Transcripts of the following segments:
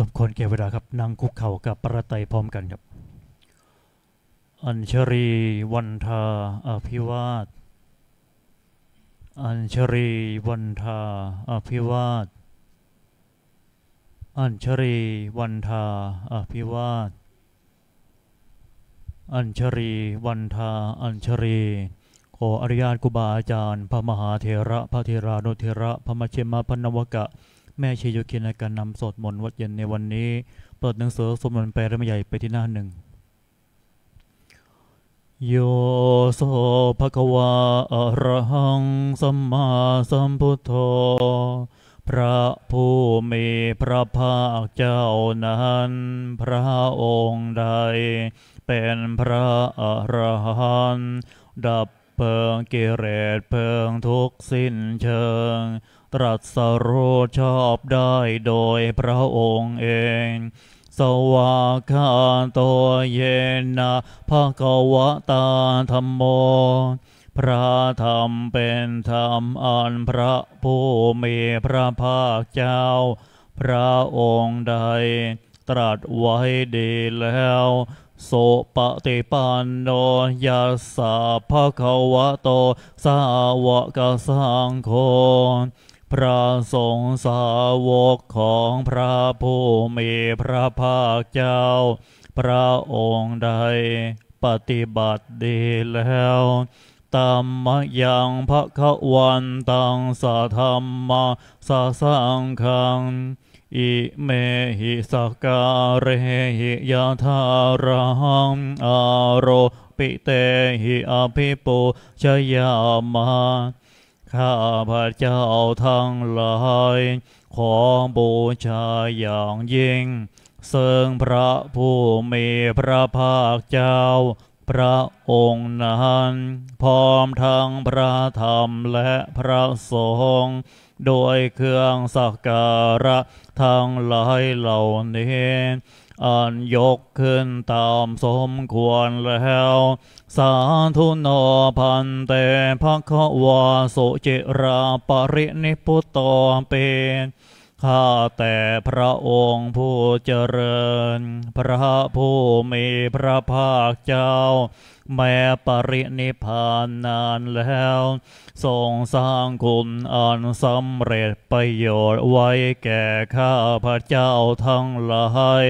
สมควรแก่เวลาครับนั่งคุกเข่ากับประไตรพร้อมกันครับ อัญชรีวันทาอภิวาท อัญชรีวันทาอภิวาท อัญชรีวันทาอภิวาท อัญชรีวันทาอัญชรีขออนุญาตครูบาอาจารย์ พระมหาเถระพระเทรานุเถระพระมเชมาพนวกะ แม่ชีโยคินในการนำสวดมนต์วัดเย็นในวันนี้ เปิดหนังสือสวดมนต์แปลและไม่ใหญ่ไปที่หน้าหนึ่ง โยโสภะคะวาอรหังสัมมาสัมพุทโธ พระผู้มีพระภาคเจ้านั้น พระองค์ใด เป็นพระอรหันต์ดับเพลิงกิเลสเพลิงทุกสิ้นเชิง ตรัสรู้ชอบได้โดยพระองค์เอง สวากาโตเยนะภะคะวะตาธรรมโม พระธรรมเป็นธรรมอันพระผู้มีพระภาคเจ้า พระองค์ใด ตรัสไว้ดีแล้วโสปฏิปันโนยัสสะภะคะวะโต สาวกสังโฆ พระสงฆ์สาวกของพระผู้มีพระภาคเจ้า พระองค์ใดปฏิบัติดีแล้วตัมมะยังภะควันตังสะธรรมะสะสังฆัง อิเมหิสกการะหิยะธารังอโรปิเตหิอภิปุชยามา ข้าพระเจ้าทั้งหลายขอบูชาอย่างยิ่ง ซึ่งพระผู้มีพระภาคเจ้า พระองค์นั้นพร้อมทั้งพระธรรมและพระสงฆ์โดยเครื่องสักการะทั้งหลายเหล่านี้ อันยกขึ้นตามสมควรแล้ว สาธุโนพันเตภะคะวาสุจิราปรินิพุตโตเป็นข้าแต่พระองค์ผู้เจริญ พระผู้มีพระภาคเจ้า แม้ปรินิพานนานแล้ว ทรงสร้างคุณอันสำเร็จประโยชน์ไว้แก่ข้าพระเจ้าทั้งหลาย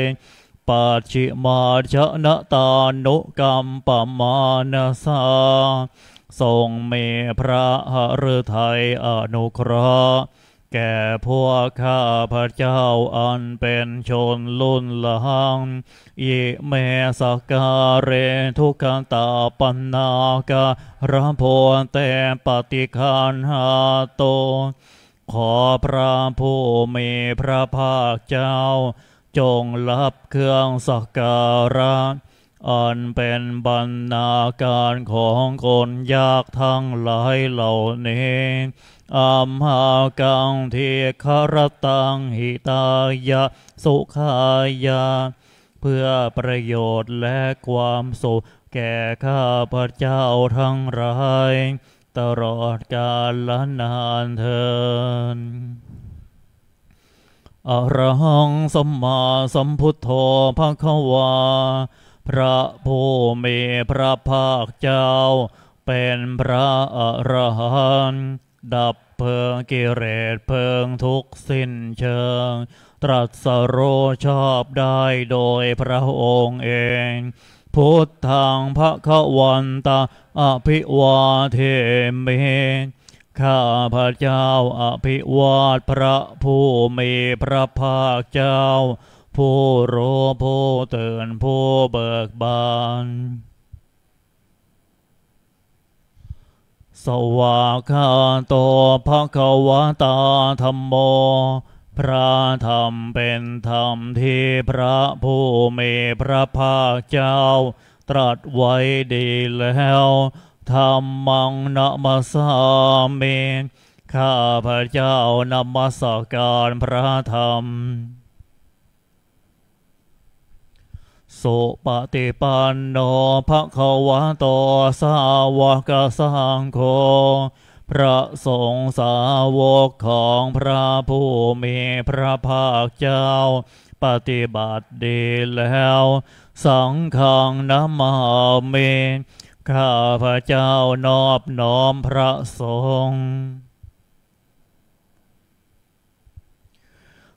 ปัจฉิมาชนะตานุกรรมปมานาสาทรงมีพระหฤทัยอนุเคราะห์แก่พวกข้าพระเจ้าอันเป็นชนลุ่นหลังอิเมสการเรทุกขันตาปนาการะโพเตปฏิคันหาโต ขอพระผู้มีพระภาคเจ้า จงรับเครื่องสักการะ อันเป็นบรรณาการของคนยากทั้งหลายเหล่านี้อัมหากังทีคารตังหิตายะ สุขายะเพื่อประโยชน์และความสุขแก่ข้าพระเจ้าทั้งหลาย ตลอดกาลนานเทิน อรหังสัมมาสัมพุทโธภะคะวา พระผู้มีพระภาคเจ้า เป็นพระอรหันต์ดับเพลิงกิเลสเพลิงทุกสิ้นเชิง ตรัสรู้ชอบได้โดยพระองค์เอง พุทธังพระควันตาอภิวาเทเม ข้าพระเจ้าอภิวาทพระผู้มีพระภาคเจ้า ผู้รู้ผู้ตื่นผู้เบิกบานสวากขาโตภะคะวะตาธรรมโม พระธรรมเป็นธรรมที่พระผู้มีพระภาคเจ้า ตรัสไว้ดีแล้ว ธรรมังนะมัสสามิข้าพระเจ้านมัสการพระธรรมสุปฏิปันโนภะคะวะโตสาวกสังโฆพระสงฆ์สาวกของพระผู้มีพระภาคเจ้า ปฏิบัติดีแล้ว สังฆังนามาเม ข้าพระเจ้านอบน้อมพระสงฆ์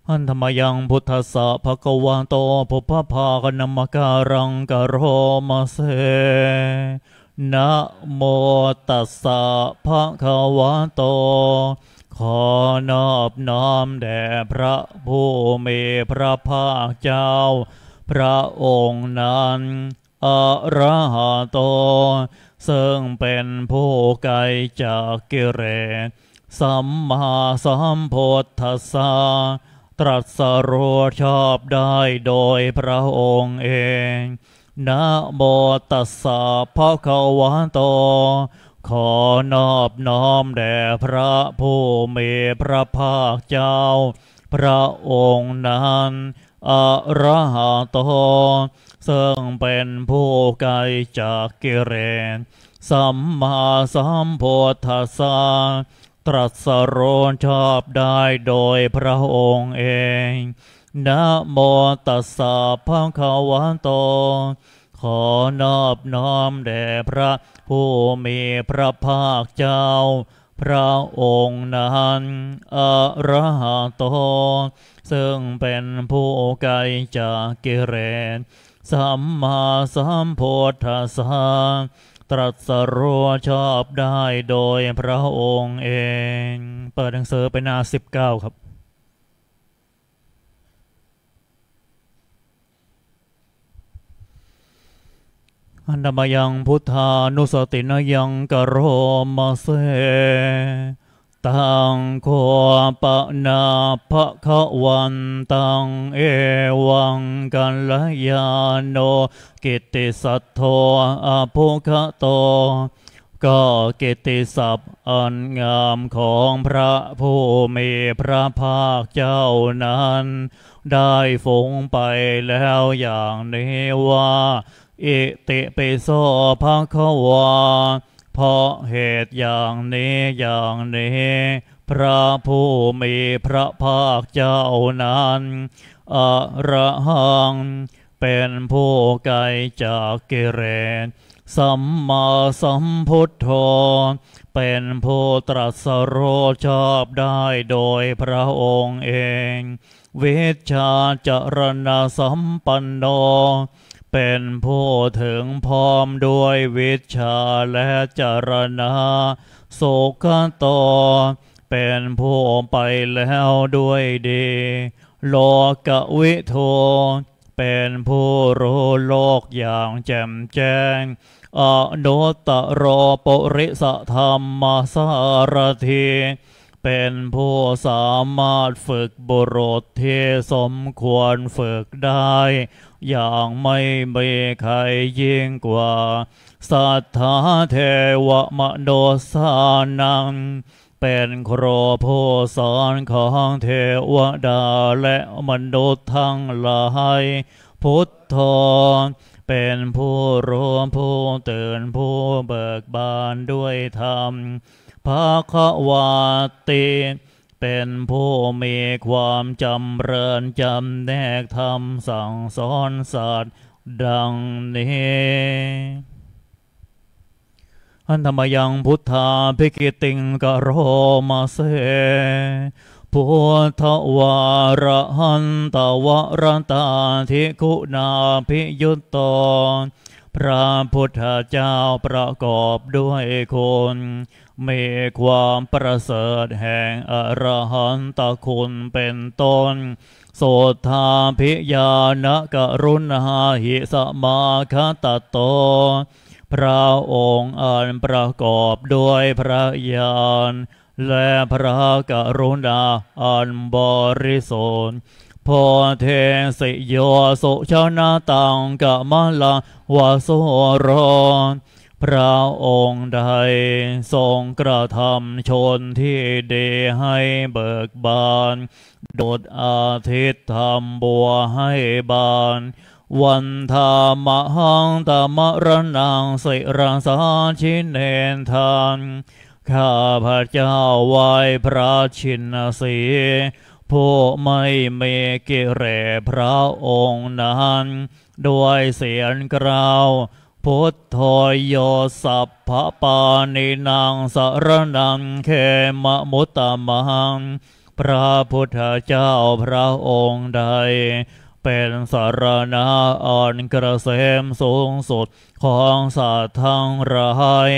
อันธรรมยังพุทธะภะคะวะโตภุพพาคนมการังกโรมาเสนะโมตัสสะภะคะวะโต ขอนอบน้อมแด่พระผู้มีพระภาคเจ้า พระองค์นั้น อระหะโต ซึ่งเป็นผู้ไกลจากกิเลสสัมมาสัมพุทธัสสะตรัสรู้ชอบได้โดยพระองค์เองนะโมตัสสะภะคะวะโต ขอนอบน้อมแด่พระผู้มีพระภาคเจ้า พระองค์นั้น อระหะโต ซึ่งเป็นผู้ไกลจากกิเลสสัมมาสัมพุทธัสสะตรัสรู้ชอบได้โดยพระองค์เอง นะโมตัสสะภะคะวะโต ขอนอบน้อมแด่พระผู้มีพระภาคเจ้า พระองค์นั้นอระหะโต ซึ่งเป็นผู้ไกลจากกิเลส สัมมาสัมพุทธัสสะตรัสรู้ชอบได้โดยพระองค์เอง เปิดหนังสือไปหน้าสิบเก้าครับอันดมยังพุทธานุสตินยังกโรมาเส ตังโคปะนาภะคะวันตังเอวังกัลยาโนกิติสัทโธอภุคะโต ก็กิติศัพท์อันงามของพระผู้มีพระภาคเจ้านั้น ได้ฟงไปแล้วอย่างนี้ว่าอิติปิโสภะคะวา เพราะเหตุอย่างนี้อย่างนี้พระผู้มีพระภาคเจ้านั้นอระหังเป็นผู้ไกลจากกิเลสสัมมาสัมพุทโธเป็นผู้ตรัสรู้ชอบได้โดยพระองค์เอง เวิชาจรณะสัมปันโน เป็นผู้ถึงพร้อมด้วยวิชาและจรณะโสกโต เป็นผู้ไปแล้วด้วยดี โลกวิโทเป็นผู้รู้โลกอย่างแจ่มแจ้งอนุตตรปริสธรรมสารทีเป็นผู้สามารถฝึกบุรุษที่สมควรฝึกได้ อย่างไม่มีใครยิ่งกว่า สัทธาเทวมโนสานัง เป็นครูผู้สอนของเทวดาและมนุษย์ทั้งหลายพุทธเป็นผู้รู้ผู้ตื่นผู้เบิกบานด้วยธรรมภาควาติ เป็นผู้มีความจำเริญจำแนกธรรมสั่งสอนสัตว์ดังนี้อันธรรมยังพุทธาภิกิติงกโรมาเสพุทธวารหันตวรตาธิคุณาภิยุตโต พระพุทธเจ้าประกอบด้วยคุณมีความประเสริฐแห่งอรหันตคุณเป็นต้นโสธาพิยานกรุณาหิสมาคตโต พระองค์อันประกอบด้วยพระญาณและพระกรุณาอันบริสุทธิ์ พอเทสิโยสุชนะตังกะมะลาวาโสรนพระองค์ใดทรงกระทำชนที่เดให้เบิกบานโดดอาทิตย์ทำบัวให้บาน วันธามหังตมรนังสิรังสาชินเนนทานข้าพระเจ้าไหวพระชินสี ผู้ไม่มีกิเลสพระองค์นั้น ด้วยเสียงกล่าว พุทโธโยสัพพปานินางสารนังเคมมุตตมัง พระพุทธเจ้าพระองค์ใด เป็นสารณะอ่อนกระเสมสูงสุดของสัตว์ทั้งหลาย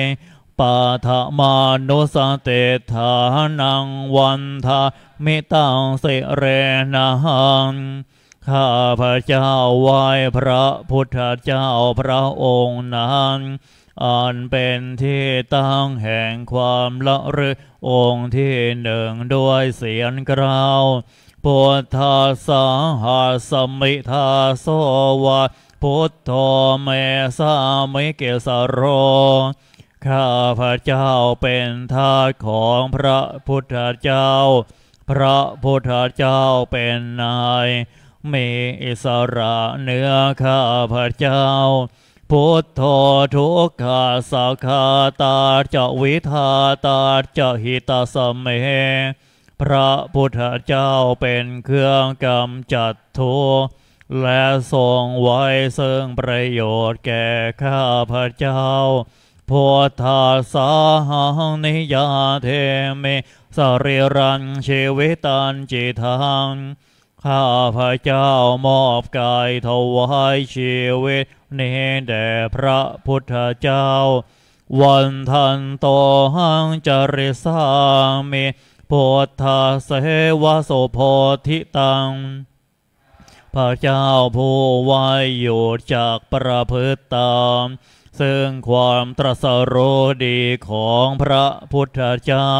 ปาทมานุสเตฐานังวันทามิตังเสเรนังข้าพระเจ้าไหว้พระพุทธเจ้าพระองค์นั้นอันเป็นที่ตั้งแห่งความละรึองค์ที่หนึ่งด้วยเสียงกล่าวพุทธาสาหาสมิทาโสวะพุทโธเมสามิเกสโร ข้าพระเจ้าเป็นทาสของพระพุทธเจ้า พระพุทธเจ้าเป็นนายมีอิสระเนื้อข้าพระเจ้า พุทโธทุกขาสักขาตาจะวิทาตาจะหิตาสเมพระพุทธเจ้าเป็นเครื่องกำจัดทุกข์และทรงไว้ซึ่งประโยชน์แก่ข้าพระเจ้า พุทธาสาหังนิยาเทเมสริรันชีวิตันจิทังข้าพระเจ้ามอบกายถวายชีวิตนี้แด่พระพุทธเจ้า วันทันโตหังจริสามิพุทธาเสวะโสโพธิตังพระเจ้าผู้ไว้อยู่จากประพฤติตาม ซึ่งความตรัสรู้ดีของพระพุทธเจ้า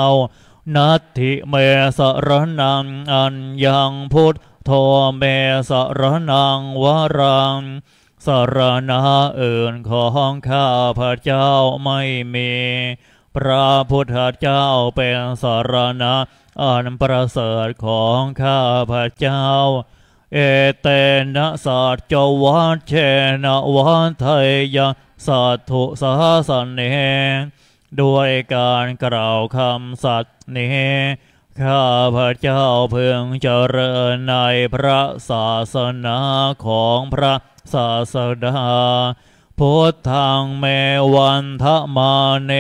นัตถิเมสรนังอันยังพุทธโธเมสรนังวรังสรณะอื่นของข้าพระเจ้าไม่มี พระพุทธเจ้าเป็นสรณะอันประเสริฐของข้าพระเจ้า เอเตนะสัจจวัชเชนะวันไทยะ สัตถุสาสนเนด้วยการกล่าวคำสัตย์นี้ข้าพระเจ้าเพึงเจริญในพระศาสนาของพระศาสดาพุทธังเมวันทะมาเน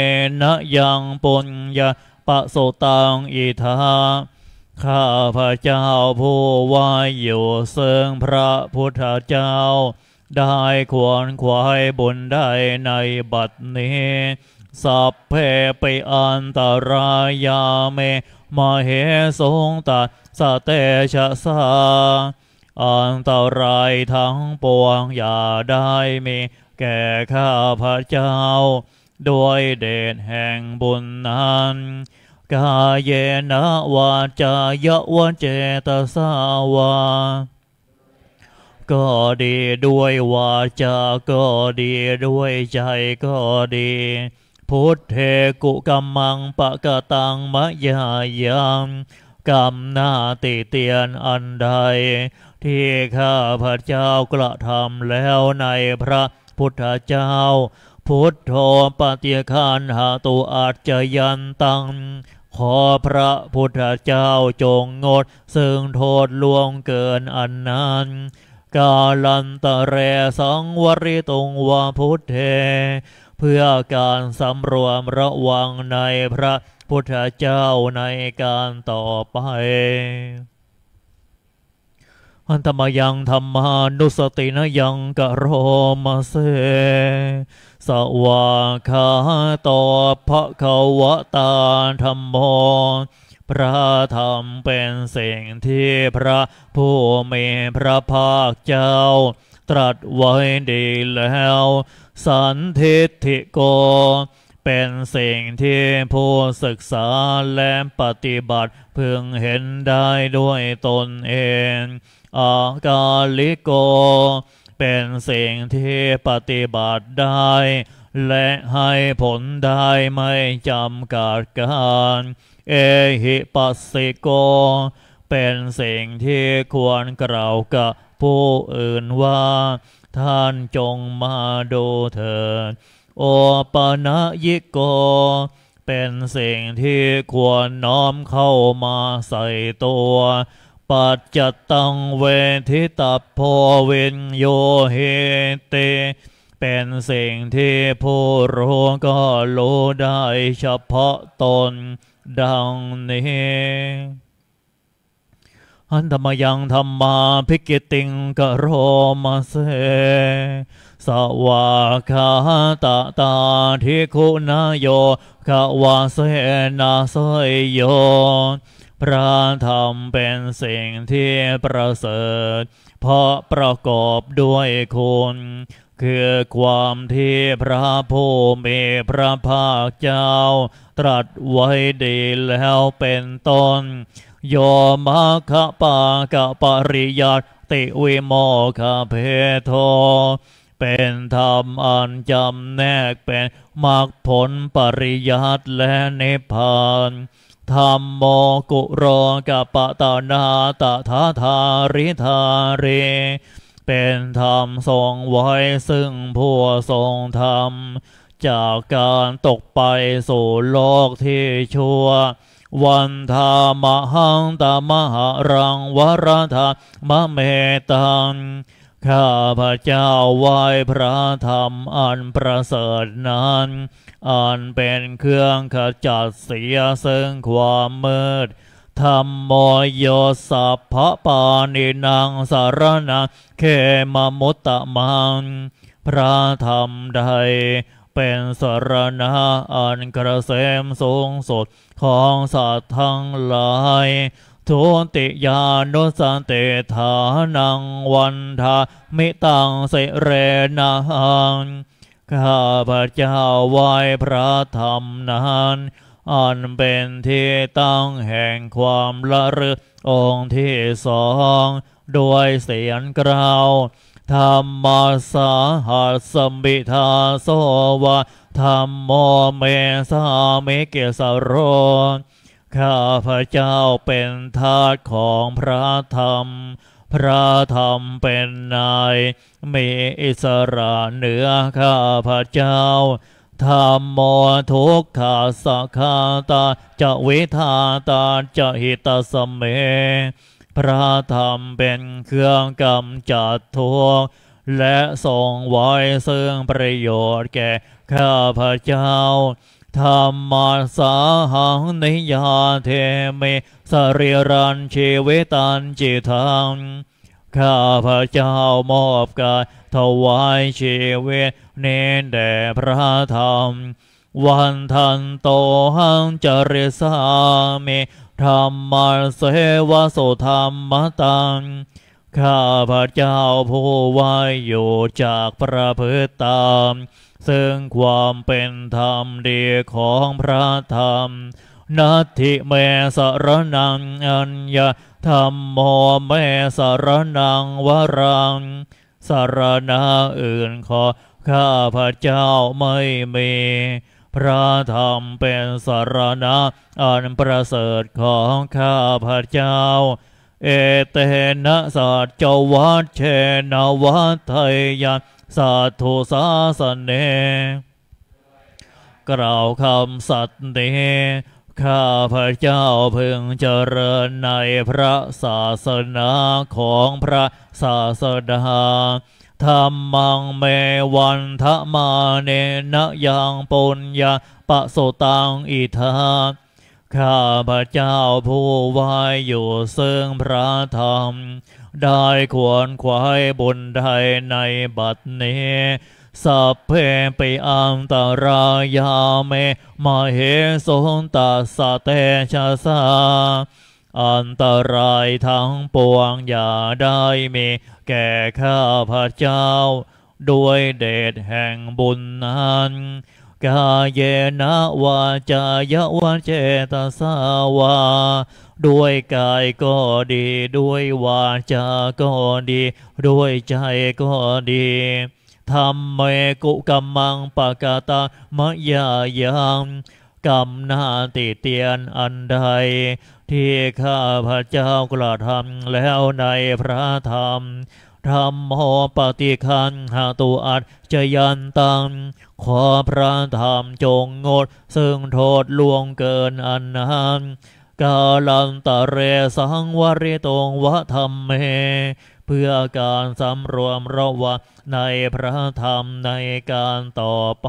นะยังปุญญาปะโสตังอิทาข้าพระเจ้าผู้ว่าอยู่ซึ่งพระพุทธเจ้า ได้ควรควายบุญได้ในบัดนี้ สัพเพไปอันตรายาเมมาเหสงตัดสเตชะสาอันตรายทั้งปวงอย่าได้มีแก่ข้าพระเจ้า ด้วยเดชแห่งบุญนั้นกายเยนะวาจายะวเจตสาวา ก็ดีด้วยวาจาก็ดีด้วยใจก็ดีพุทเทกุกัมมังปะกะตังมะยายังกรรมหน้าติเตียนอันใด ที่ข้าพระเจ้ากระทำแล้วในพระพุทธเจ้า พุทโธปฏิคันหาตุอาจจะยันตัง ขอพระพุทธเจ้าจงงด ซึ่งโทษล่วงเกินอันนั้น กาลันตะเรสังวริตุงวาพุทเท เพื่อการสำรวมระวังในพระพุทธเจ้าในการต่อไปอันธรรมยังธรรมานุสตินยังกะโรมาเสสวากาตภะคะวตาธรรมโม พระธรรมเป็นสิ่งที่พระผู้มีพระภาคเจ้า ตรัสไว้ดีแล้ว สันทิฏฐิโก เป็นสิ่งที่ผู้ศึกษาและปฏิบัติพึงเห็นได้ด้วยตนเองอากาลิโก เป็นสิ่งที่ปฏิบัติได้ และให้ผลได้ไม่จำกัดการ เอหิปัสสิโก เป็นสิ่งที่ควรกล่าวกับผู้อื่นว่า ท่านจงมาดูเถิดโอปนะยิโก เป็นสิ่งที่ควรน้อมเข้ามาใส่ตัวปัจจตังเวทิตาโพวินโยเฮเต เป็นสิ่งที่ผู้รู้ก็รู้ได้เฉพาะตน ดังนี้อันธรรมยังธรรมาภิกิติงกโรมาเสสวาคาตาตาทิคุณโยขวาเสนาเสยโย พระธรรมเป็นสิ่งที่ประเสริฐ เพราะประกอบด้วยคุณ คือความที่พระผู้มีพระภาคเจ้า ตรัสไว้ดีแล้วเป็นต้นโยมาคะปากะปริยัติวิโมคเพโท เป็นธรรมอันจำแนกเป็นมรรคผลปริยัติและนิพพานธรรมโมกุโรกัปตานาตถาธาริธาเร เป็นธรรมทรงไว้ซึ่งผู้ทรงธรรม จากการตกไปสู่โลกที่ชั่ว วันธามหังตามหารังวรธามเมตังข้าพระเจ้าไหว้พระธรรมอันประเสริฐนั้น อันเป็นเครื่องขจัดเสียซึ่งความมืด ธรรมโมโยสัพพปานินางสารนังเขมมุตตะมัง พระธรรมใดเป็นสารณะอันกระเสมสูงสุดของสัตว์ทั้งหลายทุติยานุสันติฐานังวันทามิตังเสเรนังข้าพระเจ้าไหว้พระธรรมนั้น อันเป็นที่ตั้งแห่งความระลึกองค์ที่สองด้วยเศียรเกล้า ธัมมัสสาหัสมิทาโสวะธัมโมเมสามิกิสสะโร ข้าพระเจ้าเป็นทาสของพระธรรม พระธรรมเป็นนาย มีอิสระเหนือข้าพระเจ้า ธรรมโมทุกขาสักขาตาจะวิทาตาจะหิตสเม พระธรรมเป็นเครื่องกำจัดทุกข์และทรงไว้ซึ่งประโยชน์แก่ข้าพระเจ้าธรรมสาหังนิยาเทเมสรีรันชีวิตันจิตัง ข้าพระเจ้ามอบกายถวายชีวิตเน้นแด่พระธรรม วันทันโตหังจริสามิธรรมาเสวะโสธรรมตังข้าพระเจ้าผู้ไว้อยู่จากประพฤติตาม ซึ่งความเป็นธรรมดีของพระธรรม นัตถิเมสรนังอัญญา ธรรมโมเมสรนังวรัง สารณะอื่นขอข้าพระเจ้าไม่มี พระธรรมเป็นสารณะอันประเสริฐของข้าพระเจ้า เอเตนะสัจวัตเชนวัตไทยาสัตุสาสเนกล่าวคำสัตย์นี้ ข้าพระเจ้าพึงเจริญในพระศาสนาของพระศาสดาธรรมังเมวันทมาเนนยังปุญญาปะโสตังอิทาข้าพระเจ้าผู้วายอยู่ซึ่งพระธรรม ได้ควรควายบุญใดในบัดนี้ สัพเพปิอันตรายาเมมาเหสงตัสเตชะสาอันตรายทั้งปวงอย่าได้มีแก่ข้าพระเจ้า ด้วยเดชแห่งบุญนั้นกาเยนะวาจายวะเจตสาวา ด้วยกายก็ดี ด้วยวาจาก็ดี ด้วยใจก็ดี ธรรมเมกุกัมมังปะกาตามะยายังกรรมนาติเตียนอันใด ที่ข้าพระเจ้ากระทำแล้วในพระธรรมธรรมโหปฏิคันหาตุอัจจยันตัง ขอพระธรรมจงงด ซึ่งโทษล่วงเกินอันนั้นกาลันตะเรสังวริตงวะธรรมเม เพื่อการสำรวมระวังในพระธรรมในการต่อไป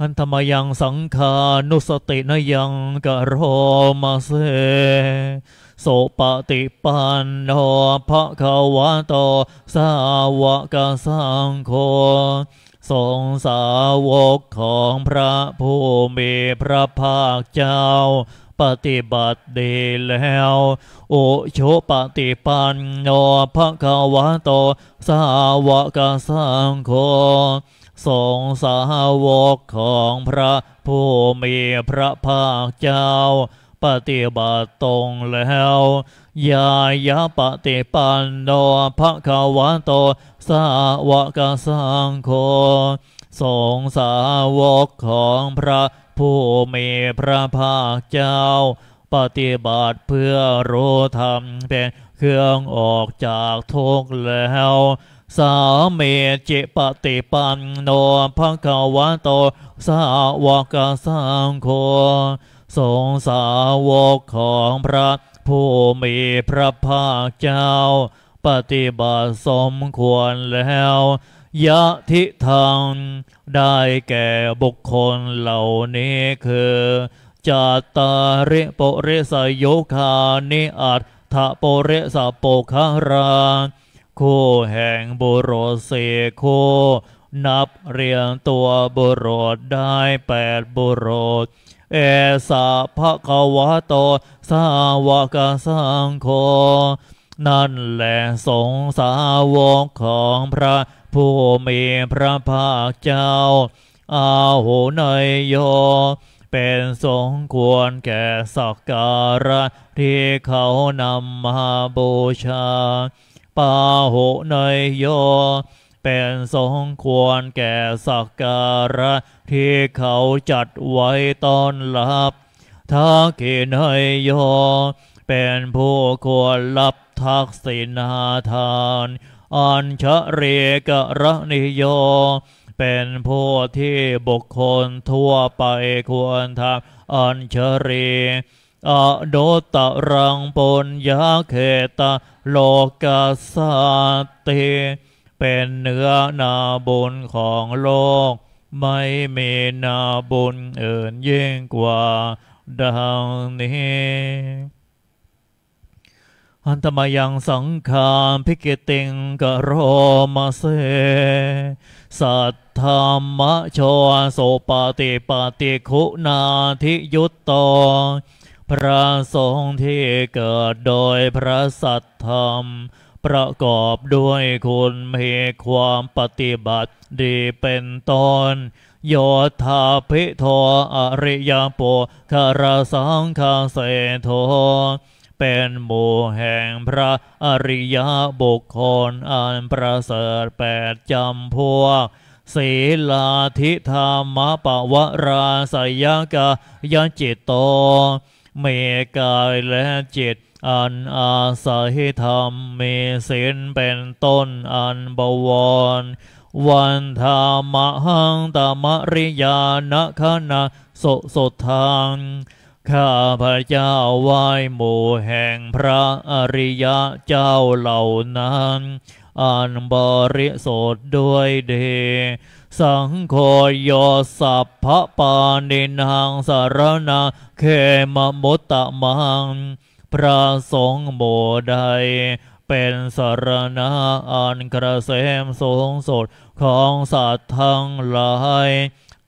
อันธรรมยังสังขานุสตินยังกะโรมาเสโสปฏิปันโนภะคะวะโตสาวกสังโฆทรงสาวกของพระผู้มีพระภาคเจ้า ปฏิบัติดีแล้วโอโชปฏิปันโนภะคะวะโต สาวกสังโฆทรงสาวกของพระผู้มีพระภาคเจ้า ปฏิบัติตรงแล้วยายาปฏิปันโนภะคะวะโต สาวกสังโฆทรงสาวกของพระ ผู้มีพระภาคเจ้า ปฏิบัติเพื่อรู้ธรรมเป็นเครื่องออกจากทุกข์แล้ว สาเมจิปฏิปันโนภะคะวะโต สาวกสังโฆทรงสาวกของพระผู้มีพระภาคเจ้า ปฏิบัติสมควรแล้ว ยะทิทางได้แก่บุคคลเหล่านี้คือจัตตาริโปริสโยคานิอัตถโปริสโปคาราคู่แห่งบุรุษเสคู่นับเรียงตัวบุรุษได้แปดบุรุษเอสาภะคะวะโต สาวกสังโฆนั่นแหละสงสาวกของพระ ผู้มีพระภาคเจ้า อาหูนยโย เป็นสงควรแก่สักการะที่เขานำมาบูชา ปาหุนยโย เป็นสงควรแก่สักการะที่เขาจัดไว้ต้อนรับทักขินยโย เป็นผู้ควรรับทักษิณาทาน อัญชเรกระนิโย เป็นผู้ที่บุคคลทั่วไปควรทำอัญชเรอโดตรังปุญญาเขตโลกาสติเป็นเนื้อนาบุญของโลก ไม่มีนาบุญอื่นยิ่งกว่าดังนี้ อันตมายังสังขารพิกิติงกโรมาเสสัทธรรมโชโสปฏิปฏิคุนาทิยุตโตพระสงฆ์ที่เกิดโดยพระสัทธรรม ประกอบด้วยคุณมีความปฏิบัติดีเป็นตนโยธาภิโทอริยปุคารสังคาเสโท เป็นหมู่แห่งพระอริยบุคคลอันประเสริฐแปดจำพวกศีลาธิธรรมปวราสยกายจิตโต เมกายและจิตอันอาศัยธรรมมีศีลเป็นต้นอันบวร วันธรรมหังตมริยานคณะสุสุทาง ข้าพระเจ้าไหว้หมู่แห่งพระอริยะเจ้าเหล่านั้นอันบริสุทธิ์ด้วยเดสังโฆโยสัพพะปานินางสารนาเคมมุตตะมัง พระสงฆ์โมใด เป็นสารณะอันกระเสมสูงสุดของสัตว์ทั้งหลาย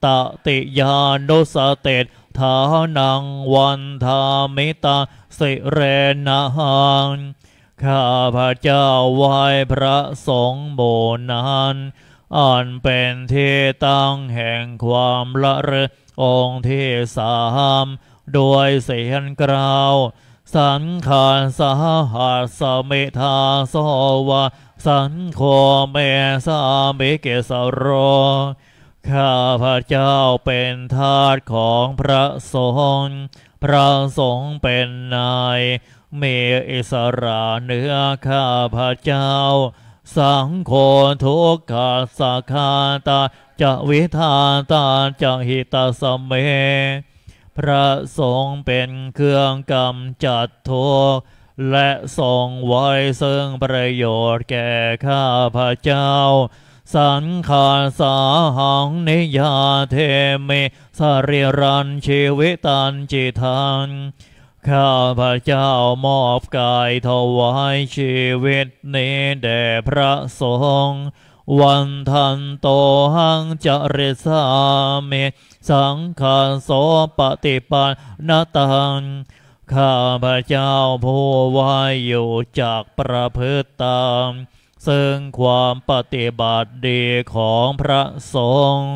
ตติยานุสเตต ทานังวันทามิตาสิเรนะหังข้าพระเจ้าไหว้พระสงฆ์โบนันอันเป็นที่ตั้งแห่งความละเรองค์ที่สามด้วยเสียงกล่าว สันขานสาหัสเมธาสวะสันโคเมสามิเกสโร ข้าพระเจ้าเป็นทาสของพระสงฆ์พระสงฆ์เป็นนายมีอิสระเนื้อข้าพระเจ้า สังโฆทุกขาสาคาตาจะวิธาตาจะหิตาสเม พระสงฆ์เป็นเครื่องกำจัดทุกข์และทรงไว้ซึ่งประโยชน์แก่ข้าพระเจ้า สังขาสาหังนิยาเทเมสริรันชีวิตันจิทันข้าพระเจ้ามอบกายถวายชีวิตนี้แด่พระสงฆ์วันทันโตหังจริสาเม สังฆาโสปฏิปันนตังข้าพระเจ้าผู้วายอยู่จากประพฤติตาม ซึ่งความปฏิบัติดีของพระสงฆ์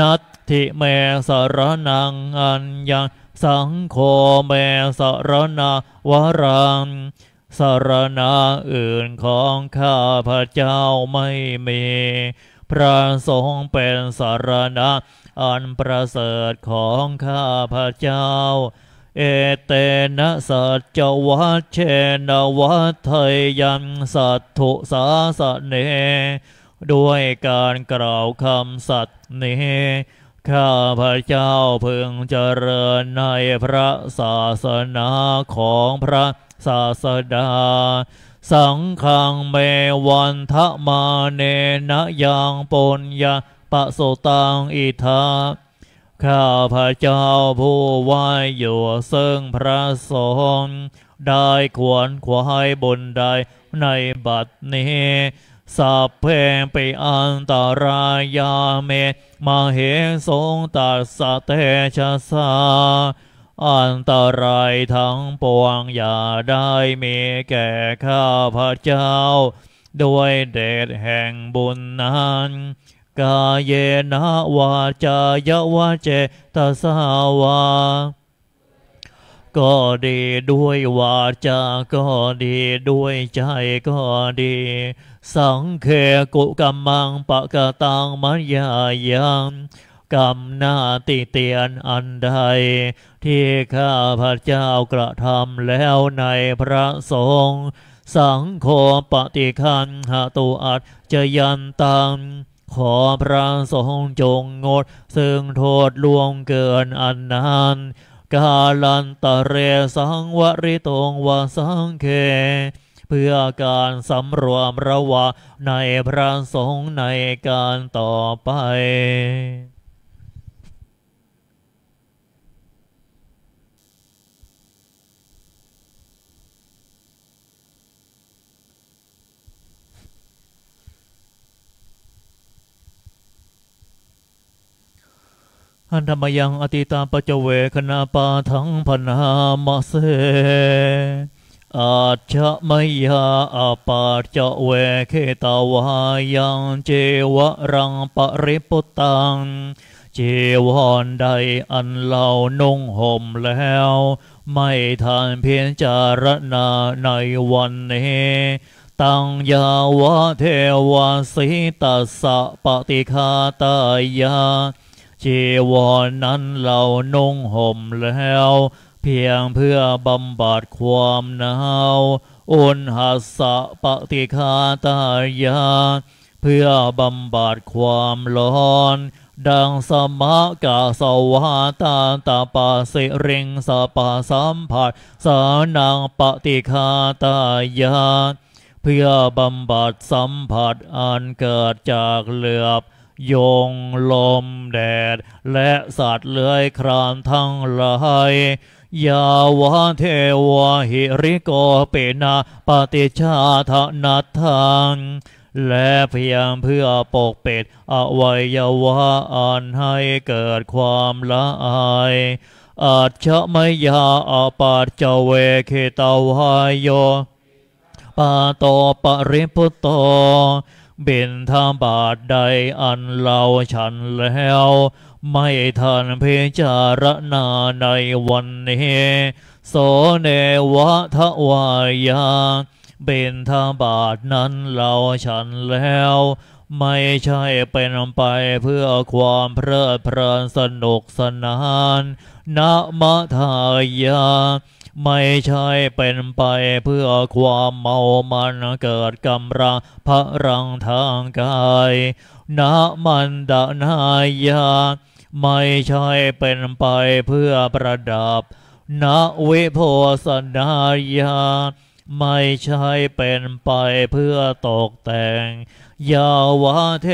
นัตถิเมสรนังอัญญังสังโฆเมสรณาวรังสารณาอื่นของข้าพระเจ้าไม่มี พระสงฆ์เป็นสารณะอันประเสริฐของข้าพระเจ้า เอเตนะสัจวัชเชนวัฏไทยันสัตถุสาสเน ด้วยการกล่าวคำสัตย์นี้ข้าพระเจ้าพึงเจริญในพระศาสนาของพระศาสดา สังฆังเมวันทะมาเนนะยังปุญญาปะโสตังอิทา ข้าพระเจ้าผู้ไหวอยู่ซึ่งพระสงฆ์ได้ขวนขวายบนใดในบัดนี้สัพเพปิอันตรายาเมมาเหสงตัสสะเตชะสาอันตรายทั้งปวงอย่าได้มีแก่ข้าพระเจ้า ด้วยเดชแห่งบุญนั้น กาเยนะวาจายวะเจตสาวา ก็ดีด้วยวาจา ก็ดีด้วยใจก็ดี สังเคกุกัมมังปะกะตังมัยายังกรรมนาติเตียนอันใด ที่ข้าพระเจ้ากระทำแล้วในพระสงฆ์สังโฆปฏิคันหาตุอัจจยันตัง ขอพระสงฆ์จงงด ซึ่งโทษล่วงเกินอันนั้นกาลันตะเรสังวริตงวสังเค เพื่อการสำรวมระวะในพระสงฆ์ในการต่อไป อันธรรมยังอติตาปจเวคณาปาทังพนามาเสอาจะมยาอาปาจเวเคตาวายังเจวรังปริปุตัง เจวอนใดอันเหล่านุ่งห่มแล้ว ไม่ทานเพียงจารณาในวันนี้ตังยาวะเทวสิตัสสะปฏิคาตายา จีวรนนั้นเรานุ่งห่มแล้ว เพียงเพื่อบำบัดความหนาวอุณหสะปฏิคาตายา เพื่อบำบัดความร้อน ดังสมะกาสวาตาตาปาสิริงสปาสัมผัสสานังปฏิคาตายา เพื่อบำบัดสัมผัสอันเกิดจากเหลือบ ยงลมแดด และสัตว์เลื้อยครานทั้งหลายยาวะเทวะหิริโกเปนาปฏิชาทนัตทังและเพียงเพื่อปกปิดอวัยวะอันให้เกิดความละอายอาจะไมยาอาปาจเวเคตาวายโยปาโตปริพุตโต บินทาบาทใดอันเราฉันแล้ว ไม่ทันพิจารณาในวันนี้โสเนวะทวายาเบนทาบาทนั้นเราฉันแล้ว ไม่ใช่เป็นไปเพื่อความเพลิดเพลินสนุกสนานนะมะทายา ไม่ใช่เป็นไปเพื่อความเมามันเกิดกำรังพระรังทางกายนะมันดานายาไม่ใช่เป็นไปเพื่อประดับณวิโพสนายาไม่ใช่เป็นไปเพื่อตกแต่ง ยาวะเท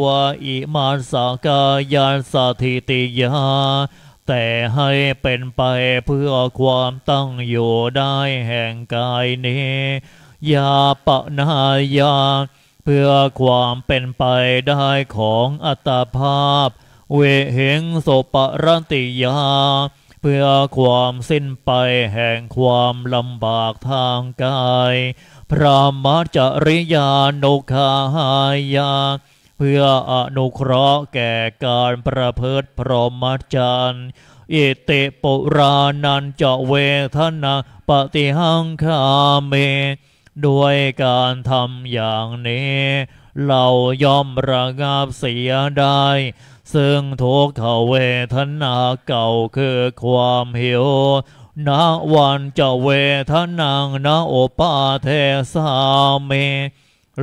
วะอิมาสกายาสถิติยา แต่ให้เป็นไปเพื่อความตั้งอยู่ได้แห่งกายนี้ยาปนายา เพื่อความเป็นไปได้ของอัตภาพ เวเหงโสปรติยา เพื่อความสิ้นไปแห่งความลำบากทางกาย พระมัจจริยานุคาหายา เพื่ออนุเคราะห์แก่การประพฤติพรหมจรรย์อิติปุรานันจะเวทนาปฏิหังคาเม ด้วยการทำอย่างนี้ เราย่อมระงับเสียได้ ซึ่งทุกขเวทนาเก่าคือความหิวนาวันจะเวทนังนาโอปาเทสาเม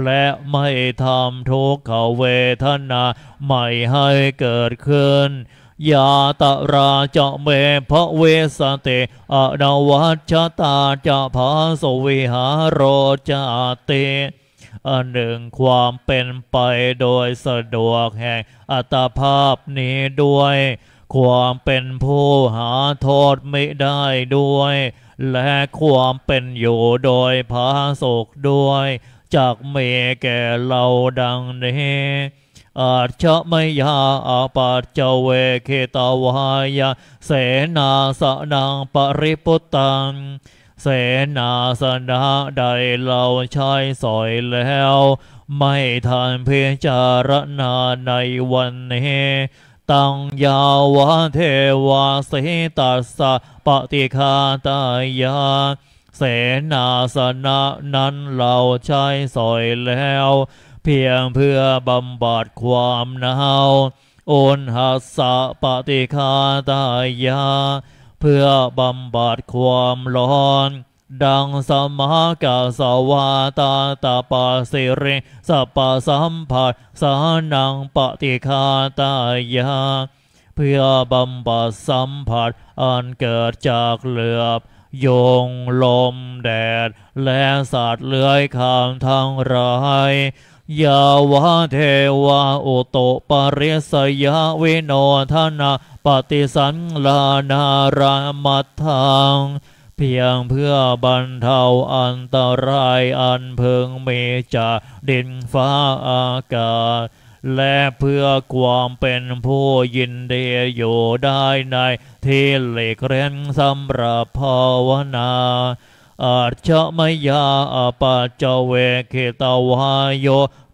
และไม่ทำทุกขเวทนา ไม่ให้เกิดขึ้นยาตราจะเมพระเวสเตอนวัชตาจะพาสวิหารโรจาเตอันหนึ่งความเป็นไปโดยสะดวกแห่งอัตภาพนี้ด้วย ความเป็นผู้หาโทษไม่ได้ด้วย และความเป็นอยู่โดยพาสุขด้วย จากเมแก่เราดังนี้อาจะไม่ยาอาปัจเจเวเคตาวายาเสนาสนังปริปุตัง เสนาสนะใดเราใช้สอยแล้ว ไม่ทานเพียจารณาในวันนี้ตังยาวะเทวาสิตัสสะปฏิคาตายา เสนาสนะนั้นเราใช้สอยแล้ว เพียงเพื่อบำบัดความหนาวโอนหัสะปฏิคาตายา เพื่อบำบัดความร้อนดังสมากาสวาตาตาปาสิริสปปะสัมผัสสานังปฏิคาตายา เพื่อบำบัดสัมผัสอันเกิดจากเหลือบ ยงลมแดด และสัตว์เลื้อยคลานทั้งหลายยาวะเทวาอุโตปาริสยาวิโนทนาปฏิสันลานารามัตทังเพียงเพื่อบรรเทาอันตรายอันเพึงมีจากดินฟ้าอากาศ และเพื่อความเป็นผู้ยินดีอยู่ได้ในที่หลีกเร้นสำหรับภาวนาอาจจะไมยาอปาจเวเคตาวายโย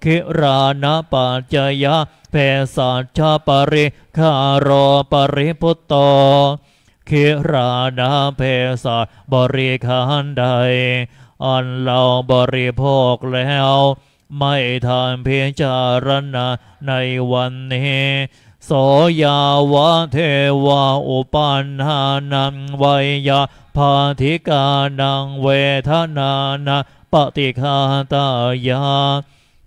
คิรานะปัจจยะเพสัชาปริคารโรปริพุตโตคิรานะเพสัชบริคารใดอันเราบริโภคแล้ว ไม่ทานเพียจารณาในวันนี้โสยาวะเทวาอุปันหานังไวยาพาธิกานังเวทนานาปฏิคาตายา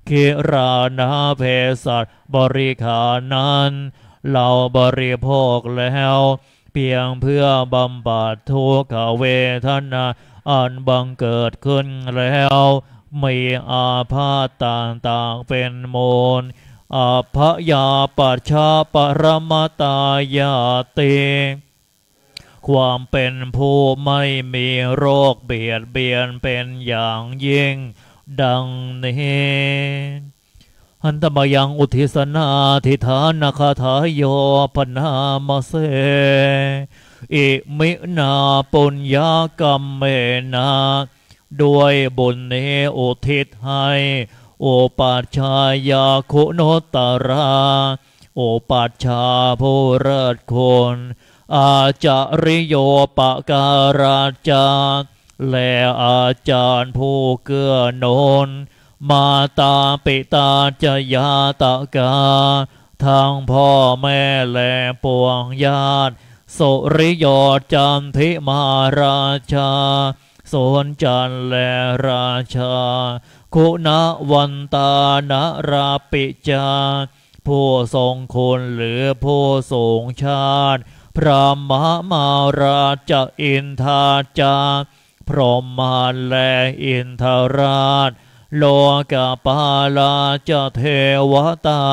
คิรานาเพสัตบริขารนั้นเราบริโภคแล้ว เพียงเพื่อบำบัดทุกขเวทนาอันบังเกิดขึ้นแล้ว มีอาพาธต่างๆเป็นมูลอาภยาปัชชาปรมตายาเตความเป็นผู้ไม่มีโรคเบียดเบียนเป็นอย่างยิ่ง ดังนี้หันตมายังอุทิศนาทิธานาคาถาโยปนามเสอิมินาปุญญากรรมเมนา ด้วยบุญนี้อุทิศให้โอปัชายาคุณตรา โอปัชฌาผู้เลิศคุณอาจาริโยปการาจาและอาจารย์ผู้เกื้อหนุนมาตาปิตาจยาตกา ทั้งพ่อแม่และปวงญาติ สุริโยจันทิมาราชา สนจันแลราชา คุณวันตานาราปิจา ผู้ทรงคุณหรือผู้สูงชาติ พระมหามาราชอินทาจา พรหมานแลอินทราช โลกาปาลาจเทวตา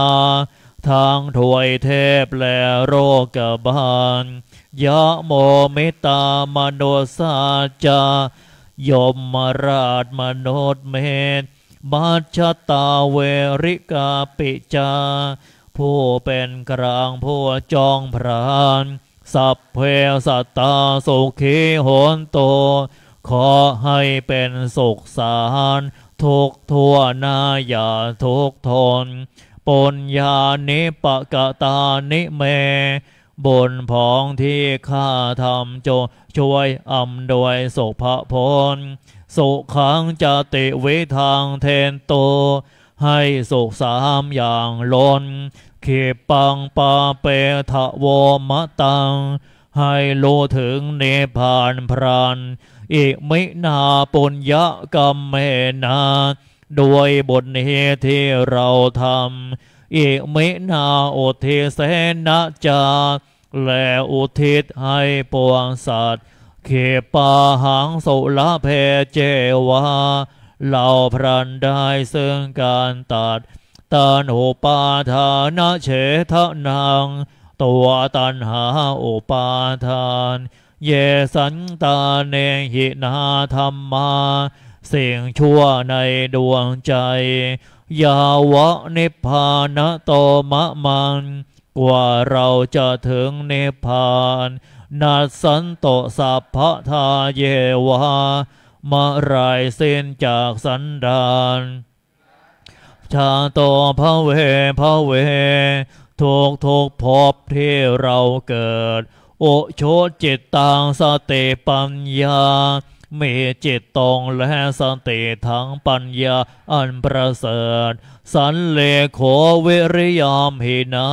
ทางถวยเทพและโรกบาลยะโมมิตามโนสาจา ยมมาราชมโนดเมตมาชตาเวริกาปิจา ผู้เป็นกลางผู้จองพรานสัพเพสัตตาสุขีโหนโต ขอให้เป็นสุขสารทุกทั่วนาอย่าทุกทนปุญญานิปกตานิเม บนพองที่ข้าทำโจช่วยอำดวยสุภพลสุขังจติวิทางเทนโต ให้สุขสามอย่างล้นขีปังปาเปทะโวมะตัง ให้รู้ถึงเนพานพรานอิมินาปุญญกรรมเมนา ด้วยบทเหตุที่เราทำ อิมินาอุทิเสนะจาและอุทิศให้ปวงสัตว์ เขปาหังสุลเพเจวาเราพรันได้ซึ่งการตัดตานโอปาทานะเฉทนางตัวตันหาโอปาทาน เยสันตาเนหินาธรรมาสิ่งชั่วในดวงใจ ยาวะนิพพานโตมะมันกว่าเราจะถึงนิพพานนัสันโตสัพพทาเยวามะไรสิ้นจากสันดานชาโตพระเวพระเวทุกทุกพบที่เราเกิด โอโชจิตตังสติปัญญา มีจิตตรงและสติทั้งปัญญาอันประเสริฐ สันเลโขวิริยามหินา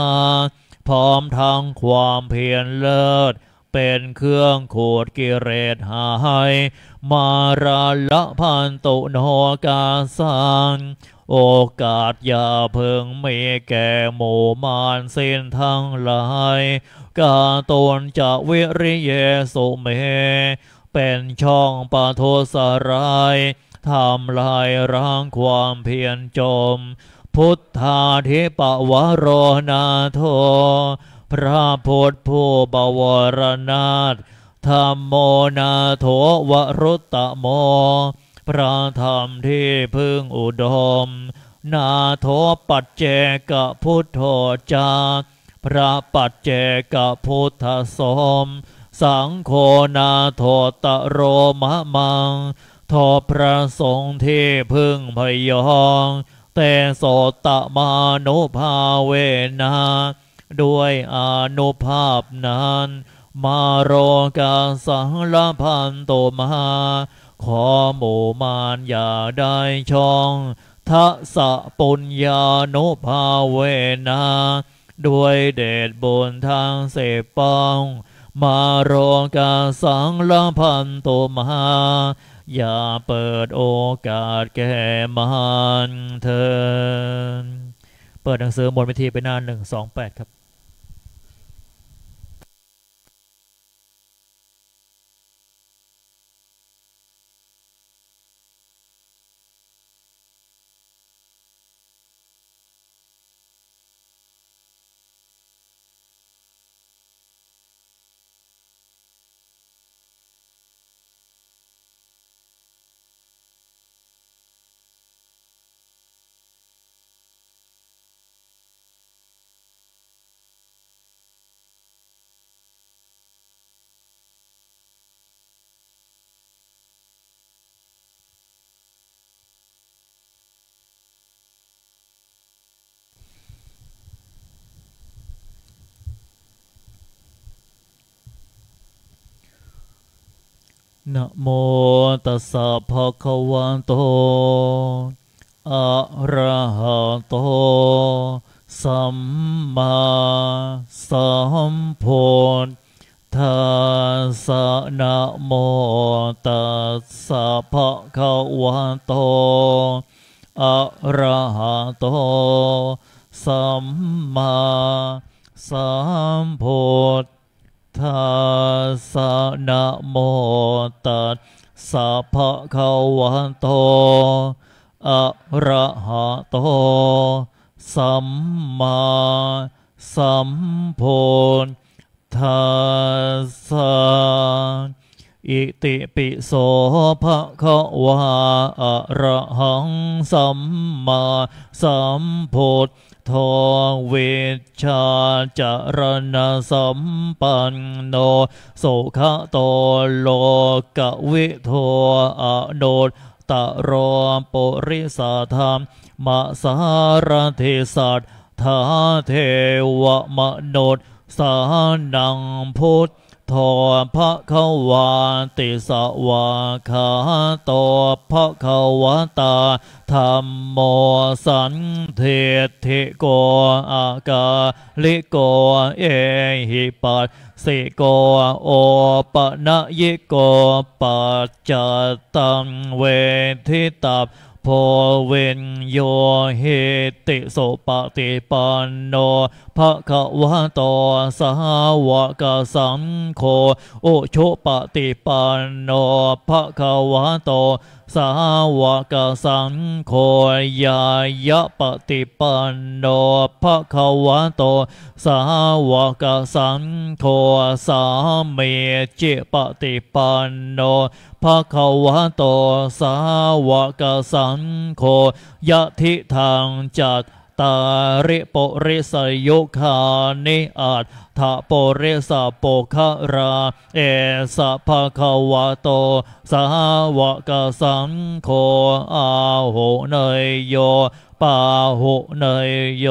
พร้อมทางความเพียรเลิศ เป็นเครื่องขูดกิเลสหาย มาราละพันตุโนกาสังโอกาสอย่าเพิ่งมีแก่หมู่มานสิ้นทั้งหลาย กาตนจะวิริเยสุเม เป็นช่องปะโทสรายทำลายร่างความเพียรจม พุทธาธิปวโรนาโท พระพุทธผู้บวรนาถธรรมโมนาโถวรุตตโม พระธรรมที่พึ่งอุดม นาโทปัจเจกพุทโธจา พระปัจเจกพุทธสม สังโฆนาโทตโรมะมังทอพระสงฆ์ที่พึ่งพยองแต่โสตมานุภาเวนาด้วยอนุภาพนั้น มาโรกาสังลพันโตมาขอหมู่มานอย่าได้ช่องทัสะปุญญานุภาเวนาด้วยเดชบุญทางเสปอง มาโรกาสังลพันโตมาอย่าเปิดโอกาสแก่มันเถินเปิดหนังสือหมดไปทีไปหน้าหนึ่งสองแปดครับ โมตัสสะภะคะวะโต อะระหะโต สัมมาสัมพุทธัสสะนะโมตัสสะภะคะวะโต อะระหะโต สัมมาสัมพุท ธัสสะนะโมตัสสะภะคะวะโต อะระหะโต สัมมาสัมพุทธัสสะอิติปิโสภะคะวะอะระหังสัมมาสัมพุทโทเวชชาจารณสัมปันโนสุขโตโลกวิโทอโนตะโรปุริสาธรรมมาสารเทสัตทาเทวมโนสานังพุทธ โทภะคะวาติสวาคาโตภะคะวตาธรรมโมสันเทธิโกอากาลิโกเอหิปัสสิโกโอปะนะยิโกปัจจตังเวทิตับ พเวนโยเหติโสปฏิปันโนภะคะวะโตสาวกสังโฆโอโชปฏิปันโนภะคะวะโตสาวกสังโฆยายะปฏิปันโนภะคะวะโต สาวกสังโฆสามีจิปฏิปันโนภะคะวะโต สาวกสังโฆยะทิทางจัต ตาริปริสยุคานิอัตถะปริสโปคะรา เอสะภะคะวะโต สาวกสังโฆอาหุเนยโยปาหุเนยโย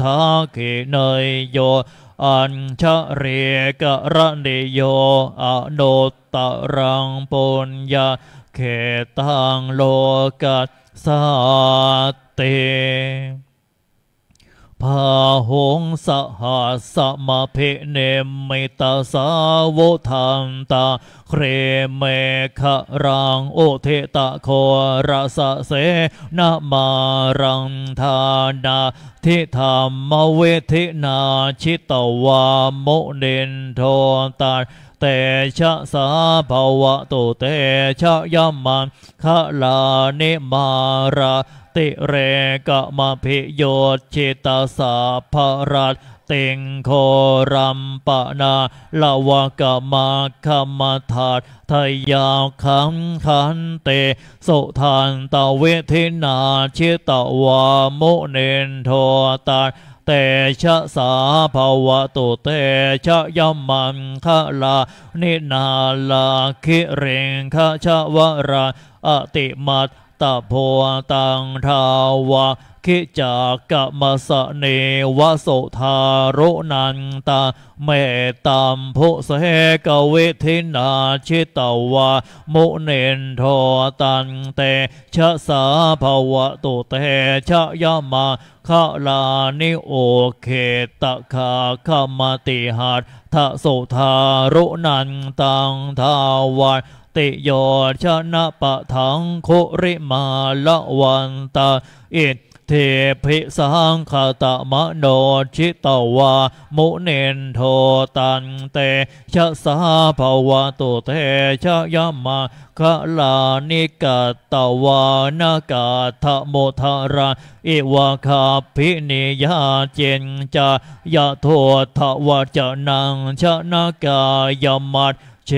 ทักขิเนยโยอัญชเรกระเนโยอโนตตรังปุญญาเขตังโลกัสสาเต พาหงสหัสมาเพเนมิตาสาวทันตา เครเมฆรังโอเทตะโคราสะเสนามารังทานาทิธรรมเวทินาชิตวาโมเนนโทตาเตชะสาภาวะตุเตชะยามันคะลานิมารา ติเรกะมาพิโยชิตาสาภรัตติงโครัมปะนาลาวกะมาคมาถาดทยาคังคันเตสุทานตาเวทินาชิตวามุเนนโทตาเตชะสาภาวะตุเตชะยมันคะลา นินาลาคิเรงคะชะวราอติมัต ตะโพตังทาวะคิจากะมะสะเนวะโสทารุนันตาเมตัมพุเสกเวทินาชิตวามุเนนโทตันเตชะสาภวะตุเตชะยามาขะลานิโอเคตะคาคมติหัตทะโสทารุนันตังทาวาติโยชนะปะทังโคริมาละวันตาอิเทพิสังคตะมโนชิตวามุเนนโทตันเตชะสาภาวะตุเตชะยมาคะลานิกาตวานากาทะโมทาราอิวะคาพินิยาเจนจายะโททวะจะนังชะนากายมัด เช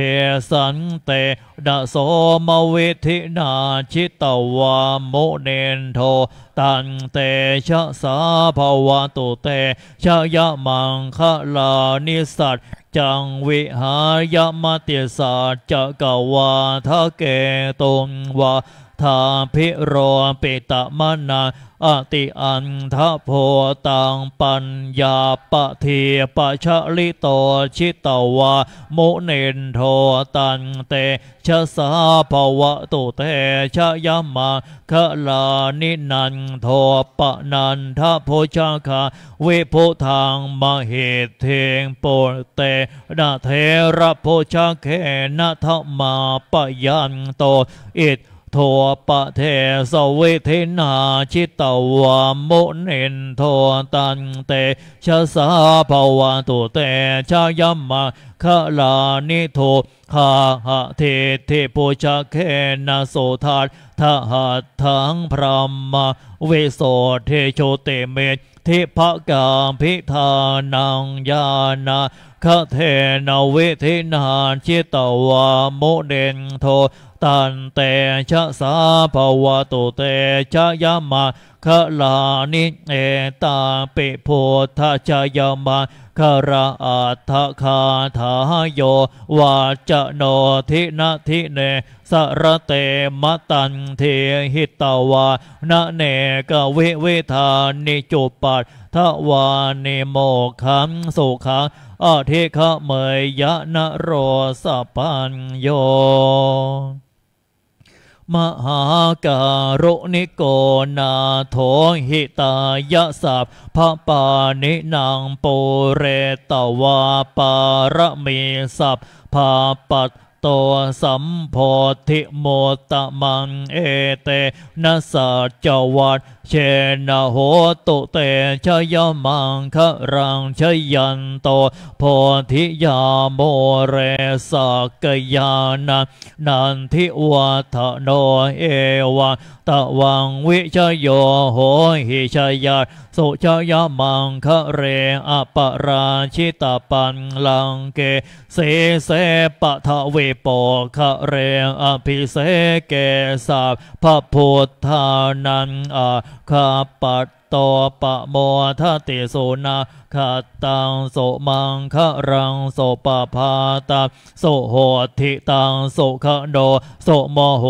สันเตดะโสมเวทินาชิตวาโมเนนโทตันเตชะสาภาวะตุเตชะยะมังคะลานิสัตจังวิหายมติสัจจะกวาทะเกตุงวา ทาพิโรปิตะมนาอติอันทโพตังปัญญาปะเทีปะชะลิโตชิตวาโมเนนโทตันเตชะสาภวะตุเตชะยมมาคะลานินันโทปะนันทะภุชะคัง วิพุธังมะหิทธิง ปุตเตนะ เถระภุชะเคนะ ทะมาปะยันโตอิทธูปะเทสะวิธินาชิตะวามุนินโทตันเตชะสา ภะวะตุเตชะยะมังคะลานิ ทุคคาหะทิฏฐิภุชะเคนะโสทัตทหัตถังพรหมเวโสเทโชเตเมทิภกามพิธานังญาณคเทนเวทินาชิตวามุเดนโท ตันเตชะสาภวะตุเตชะยามาคะลานิเอตาปิโพธาชยามาคาราอัตถคาถาโยวาจะโนทินะทิเน สะระเต มะตันที หิตวานะเนกะวิวิธานิจุปัททะวานิโมกขังสุขังอะธิคะเมยยะ นะโร สะปัญโญ มะหาการุณิโกนาโถหิตายะสัพพะปานินางปุเรตวาปารมีสัพพาปัตโตสัมโพธิโมตมังเอเตนะสัจวัต เชนะโหตุเตชยมังคะรังชยันโตโพธิยาโมเรสักยานานันทิวัฒโนเอวะตะวังวิชโยโหหิชยาสุชยมังคะเรอปราชิตาปันลังเกเสเสปะทะเวโปคะเรอภิเสเกสาพระพุทธานันอา คาปัตตปะโมทติสุนาขัตังโสมังคะรังโสปะพาตาสุหุฏฐิตัง สุขะโณ สุมุหุตโ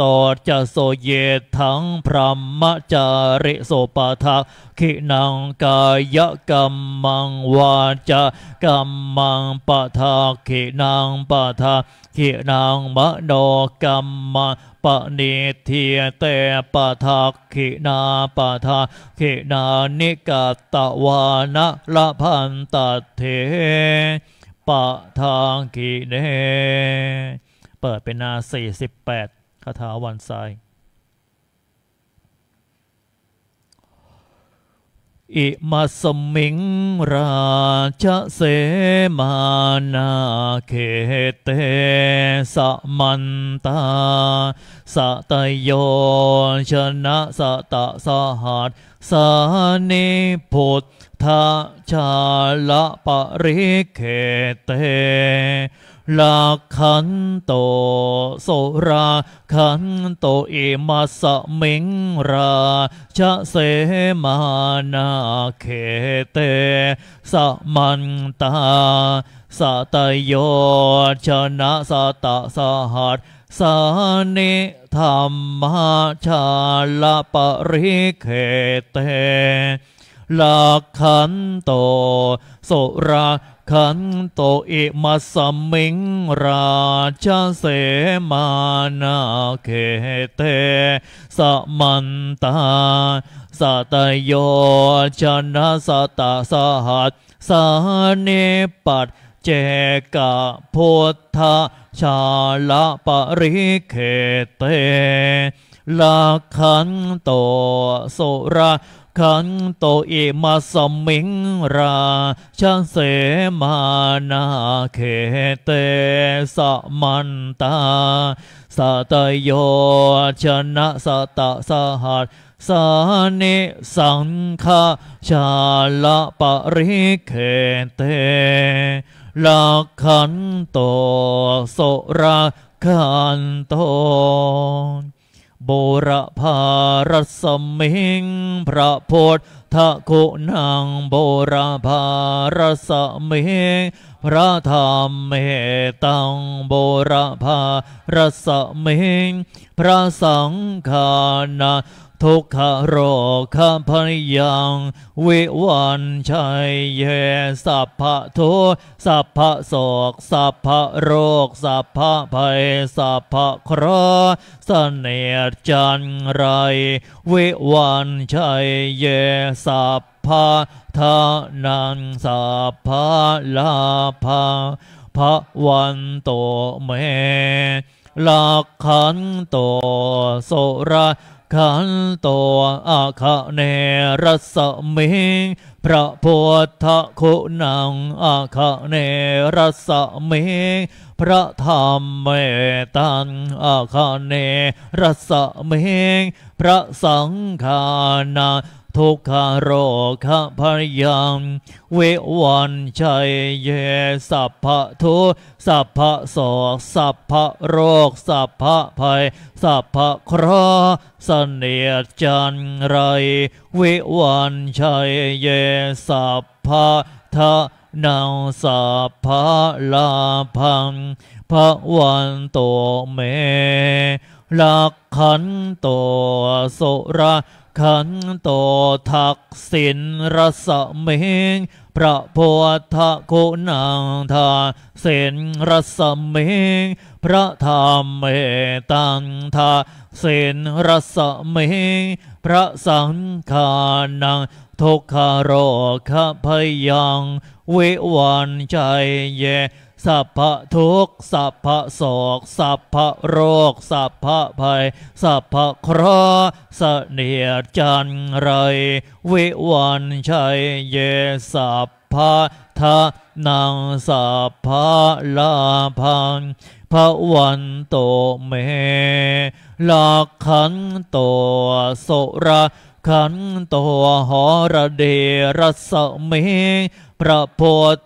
ตจะ สุยิฏฐังพรัหมะจาริสุ ปะทักขิณังกายะกัมมังวาจากัมมังปะทักขิณังปะทักขิณัง มะโนกัมมัง ปะณิธี เตปะทักขิณาปะทักขิณานิกัตวานะละพันตเถปะทางกิเน เปิดเป็นนา48คาถาวันไซ อิมาสมิงราชเสมานาเขเตสมันตาสตโยชนะสตะสหัสสานิพุทธาชาละปริเขเต ลักขันโตโสราขันโตอิมัสมิงราชะเสมานาเขเตสมันตาสตโยชนะสตะสหัสสานิธรรมชาลปริเขเตลักขันโตโสรา ขันโตอิมัสมิงราชเสมานาเขเตสมันตาสัตโยชนะสตาสหัสสานิปัตเจกะพุทธชาลปริเขเตลักขันโตโสรา ขันโตอิมาสมิงราชเสมานาเขเตสมันตาสตโยชนะสตะสหัสสานิสังฆาชาละปริเขเตลักขันโตโสราขันโต โบระพารสมิง พระโพธกุนังโบระพารสมิง พระธรรมเมตังโบระพารสมิง พระสังฆานา ทุกขโรคพยัง วิวันชัยเยสัพพะทุสัพพะโศกสัพพะโรค สัพพะภัย สัพพะคราสเนจันไร วิวันชัยเยสัพพะทานังสัพพะลาภาพระวันโตเมลักขันโตโสระ ขันโตอาคเนรสมิงพระพุทธคุณังอาคเนรสมิงพระธรรมเมตังอาคเนรสมิงพระสังฆานา ทุกขโรคพยังเววันชัยเยสัพพะทุสัพพะโสสัพพะโรค สัพพะภัย สัพพะคราเสนียจันไร วิวันชัยเยสัพพะทะนาสัพพะลาพังพระวันโตเมลักขันโตโสระ ขันโตทักษินรสเมงพระโพธโกนังทาเสนรสเมงพระธรรมเมตังทาเสนรสเมงพระสังฆานังทุกขโรคพยังเววันใจเย สัพพะทุกสัพพะโศกสัพพะโรค สัพพะภัย สัพพะเคราะห์เสนียดจันไร วิวันชัยเยสัพพะทะนังสัพพะลาพังพระวันโตเมลาขันโตโสระ ขันโตหอระเดรสเมพระโพ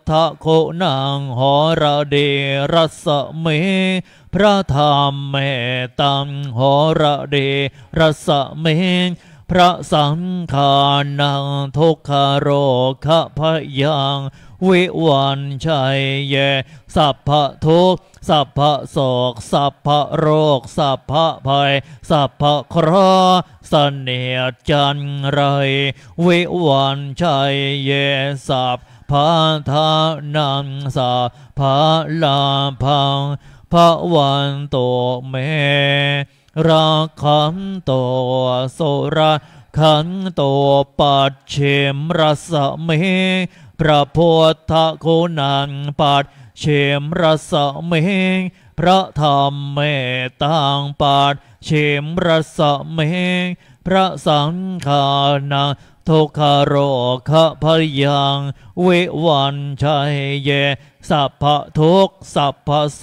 ธโคนังหอระเดรสเม พระธรรมเมตังหอระเดรสเมพระสังฆานังทุกขโรคพยัง วิวันชัยเย สัพพะทุกสัพพะโศก สัพพะโรค สัพพะภัย สัพพะคราเสนียจันไร วิวันชัยเย สัพพาทานังสาภาลาพังพระวันโตเมราคันโตโสระขันโตปัจเชมรสเม พระโพธโคนังปัดเชมรสเมงพระธรรมเมตังปัดเชมรสเมงพระสังฆานาทุกขโรคพยังวิวันชัยเย สัพพะทุกสัพพะโส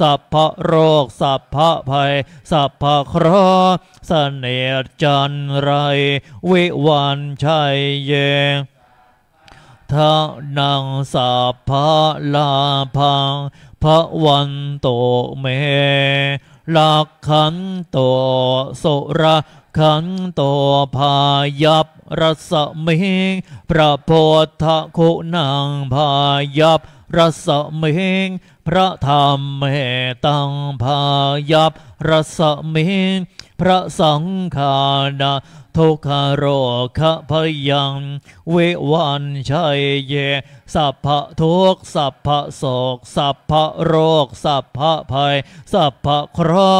สัพพะโรค สัพพะภัย สัพพะคราเสนียจันไร วิวันชัยเย ทานังสัพพะลาพังพระวันโตเมลักขันโตโสระขันโตพายับรัสเมงพระโพธโคนางพายับรัสเมงพระธรรมเมตังพายับรัสเมง พระสังฆานาทุกขโรคพยังเววันชัยเย สัพพะทุกสัพพะโศก สัพพะโรค สัพพะภัย สัพพะครา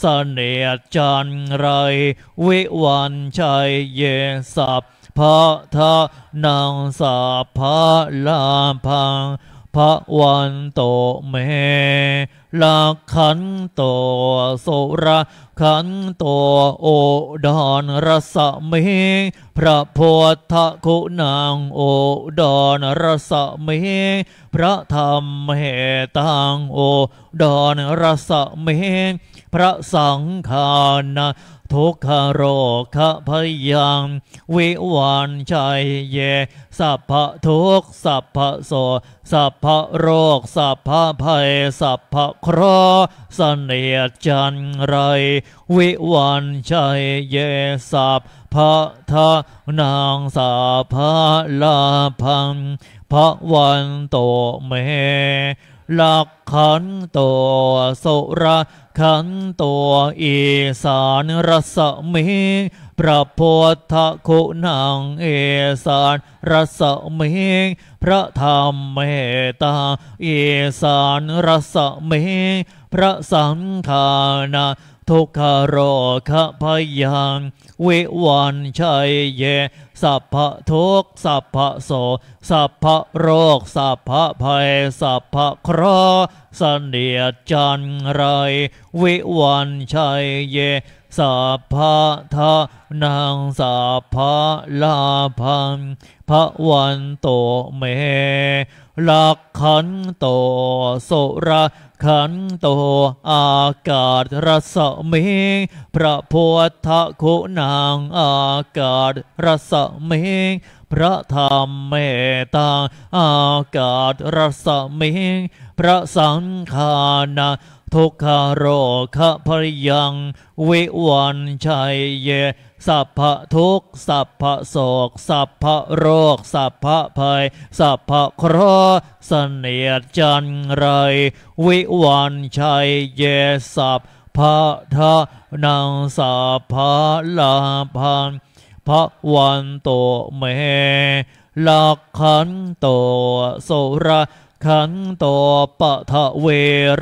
เสนียจันไร วิวันชัยเยสัพพะทะนังสัพพะลาพังพระวันโตเม ลักขันโตโสระขันโตโอดอนรสเมงพระโพธคุณางโอดอนรสเมงพระธรรมเหตังโอดอนรสเมงพระสังฆานา ทุกขโรคพยัง วิวันชัยเย สัพพะทุกสัพพะโส สัพพะโรค สัพพะภัย สัพพะคราเสนียจันไร วิวันชัยเย สัพพะทานางสัพพะลาพังพระวันโตเม ลักขันโตโสระขันตัวอีสานรสเมพระโพธโคนางเอสานรสเมพระธรรมเมตาเอสานรสเมพระสังฆานาทุกขโรคพยังวิวันชัยเย สัพพะทุกสัพพะโสสัพพะโรค สัพพะภัย สัพพะเคราะห์เสนียดจันไร วิวันชัยเยสัพพะทะนางสัพพะลาพังพระวันโตเมลักขันโตสุระ ขันโตอากาศรสมิงพระพุทธคุณางอากาศรสมิงพระธรรมเมตาอากาศรสมิงพระสังฆานา ทุกขโรคภริยัง วิวันชัยเย สัพพะทุกสัพพะโศก สัพพะโรค สัพพะภัย สัพพะเคราะห์เสนียดจันไร วิวันชัยเยสัพพะทะนังสัพพะลาพันพระวันโตเมลักขันโตโสระ ขันโตปะทะเว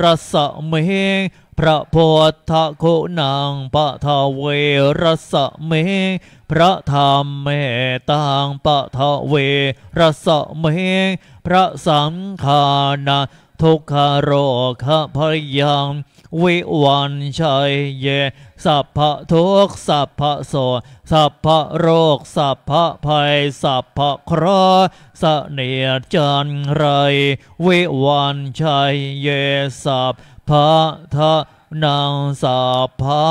รสเมงพระโพธโคนางปะทะเวรสเมงพระธรรมเมตังปะทะเวรสเมงพระสังฆานาทุกขโรคพยัง วิวันชัยเย สัพพะทุกสัพพะโสสัพพะโรค สัพพะภัย สัพพะเคราะห์เสนียจันไร วิวันชัยเย สัพพะทะนางสัพพะ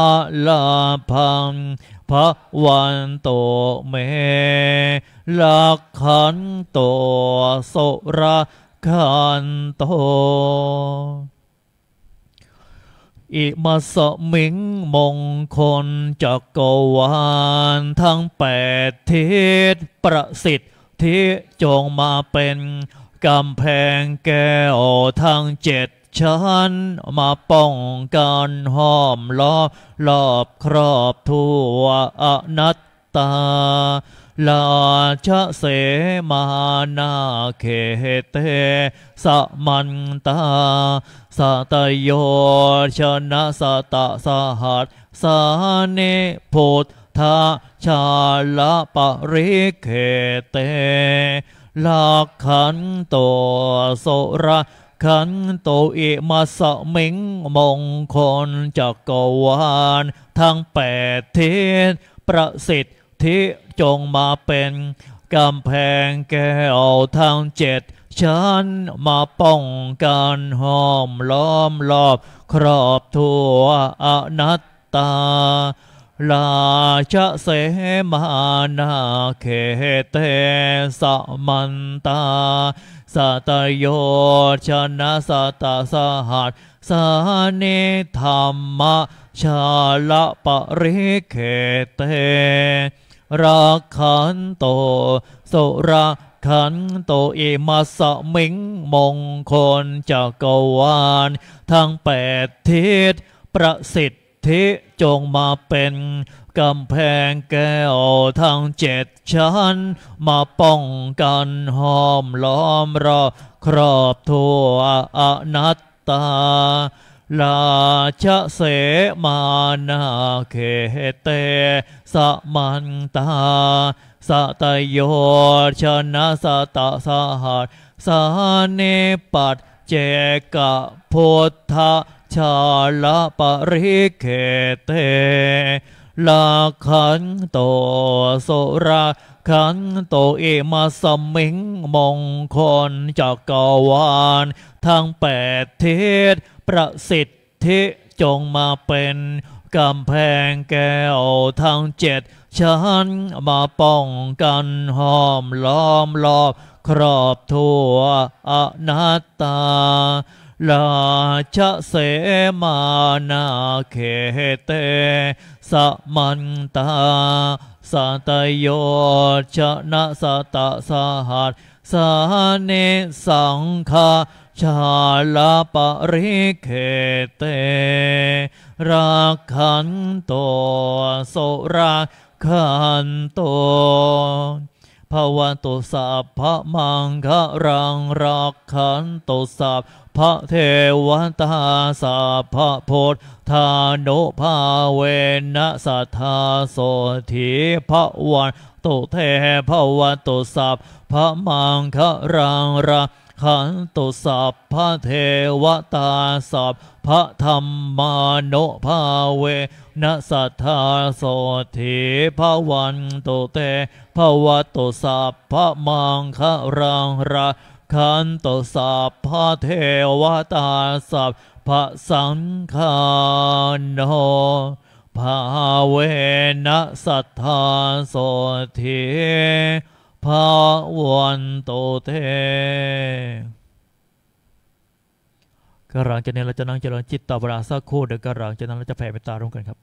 ลาพังพระวันโตเมลักขันโตโสระขันโต อิมาสมิงมงคลจักรวาลทั้งแปดทิศประสิทธิ์ที่จงมาเป็นกำแพงแก้วทั้งเจ็ดชั้นมาป้องกันห้อมล้อรอบครอบทั่วอนัตตา ลาชะเสมานาเขเตสมันตาสตโยชนะสตะสหัสสาเนพุทธาชาลปริเขเตลาขันโตโสระขันโตอิมาสมิงมงคลจักรวาลทั้งแปดทิศประสิทธิ จงมาเป็นกำแพงแก้วทั้งเจ็ดชั้นมาป้องกันห้อมล้อมรอบ ครอบทั่วอนัตตาลาชะเสมานาเขเตสมันตาสตโยชนะสตาสหัสสาเนธรรมชาละปริเขเต รักขันโต โสระขันโตอิมาสมิงมงคลจักรวาลทั้งแปดทิศประสิทธิจงมาเป็นกำแพงแก้วทั้งเจ็ดชั้น มาป้องกันห้อมล้อมรอบครอบทั่วอนัตตา ลาชเสมานาเขเต สมันตาสตโยชนะสตสหัสสาเนปัจเจกะพุทธชาลปริเขเตลาขันโตโสราขันโตเอมาสมิงมงคลจักรวาลทั้งแปดทิศ ประสิทธิจงมาเป็นกำแพงแก้วทั้งเจ็ดชั้นมาป้องกันห้อมล้อมรอบครอบทั่วอนัตตาลาชเสมานาเขเต สมันตาสตโยชนะสตสหัสสาเนสังฆา ชาลาปริเขเตรักขันโตโสรักขันโตพภวันตุสัพพะมังคะรังรักขันตุสัพพะเทวตาสัพพะโพธธานุภาเวนะสัทธาโสธีภะวันตุเทภวันตุสัพพะมังคะรังรัก ขันตุสัพพะเทวตาสัพพะธรรมานุภาเวนะสัทธาโสธีภะวันตุเตภวตุสัพพะมังคะรังระขันตุสัพพะเทวตาสัพพะสังฆาโนภาเวนะสัทธาโสธี ภาวันโตเทกระหลังจากนี้เราจะนั่งเจริญจิตตบราสักครู่เดี๋ยวกระหลังจากนั้นเราจะแผ่เมตตาร่วมกันครับ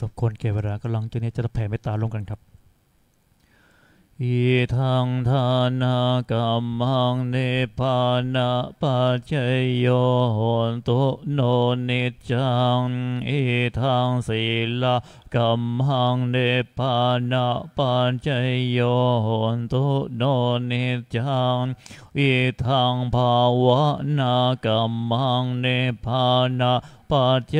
สมควรแก่เวลากำลังจะนี้จะแผ่เมตตาลงกันครับอิทังทานากรรมังเนปานาปัจเจโยโหนตุโนนิจจังอิทังศีลา กัมมังเนปานาปัจเจโยหนตุโนนิจจังอิทังภาวนากัมมังเนปานาปัจเจ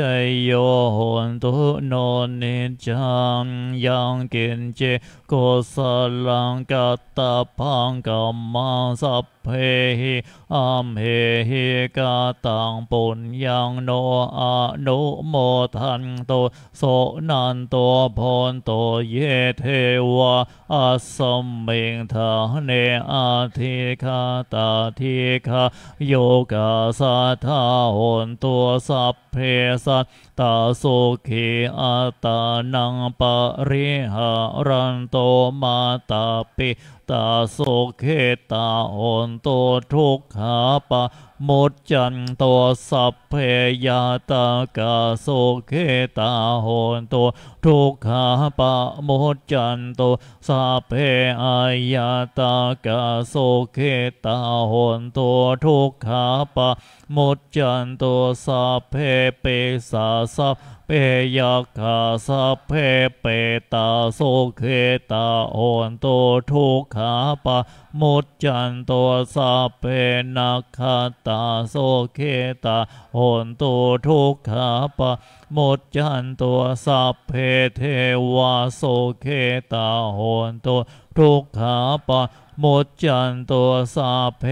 โยหนตุโนนิจจังยังกินเจกุศลังกัตตาพังกัมมังสัพเพหิอัมเหหิกาตังปุญญังโนอะนุโมทันโตโสนันโตพนโตเยเทวะอัสสมเมงทาเนอาทิคาตาทิคาโยกาสัทธาหนตัวสัพเพสัตตาสุขีอัตานังปริหารันโตมาตาปิตาสุเขตาโอนโตทุกขาปะ มุจันโตสัพเพยาตากาสุเขตาโหนโตทุกขาปะมุจันโตสัพเพอายาตากาสุเขตาโหนโตทุกขาปะมุจันโตสัพเพเปสาสัพเปยักขาสัพเพเปตาโสเคตาโอนโตทุกขาปะมุจจันโตสัพเพนักขตาโสเคตาโอนโตทุกขาปะมุญจันตุ สัพเพเทวา สุขิตาโหนตุ ทุกขาปะ มุญจันตุ สัพเพ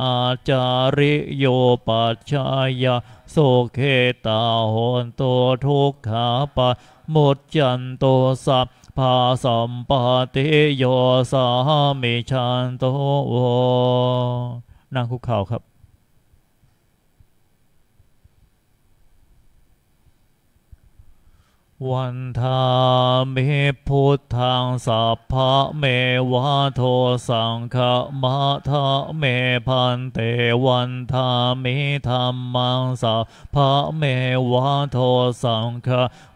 อาจะริยุปัชฌายา สุขิตาโหนตุ ทุกขาปะมุญจันตุ สัพพะสัมปัตติโยสะมิชฌันตุ โวนั่งคุกเข่าครับ วันทามิพุทธังสัพพะเมวะโทสังฆมะทะเมพันเตวันทามิธรรมังสัพพะเมวะโทสังฆ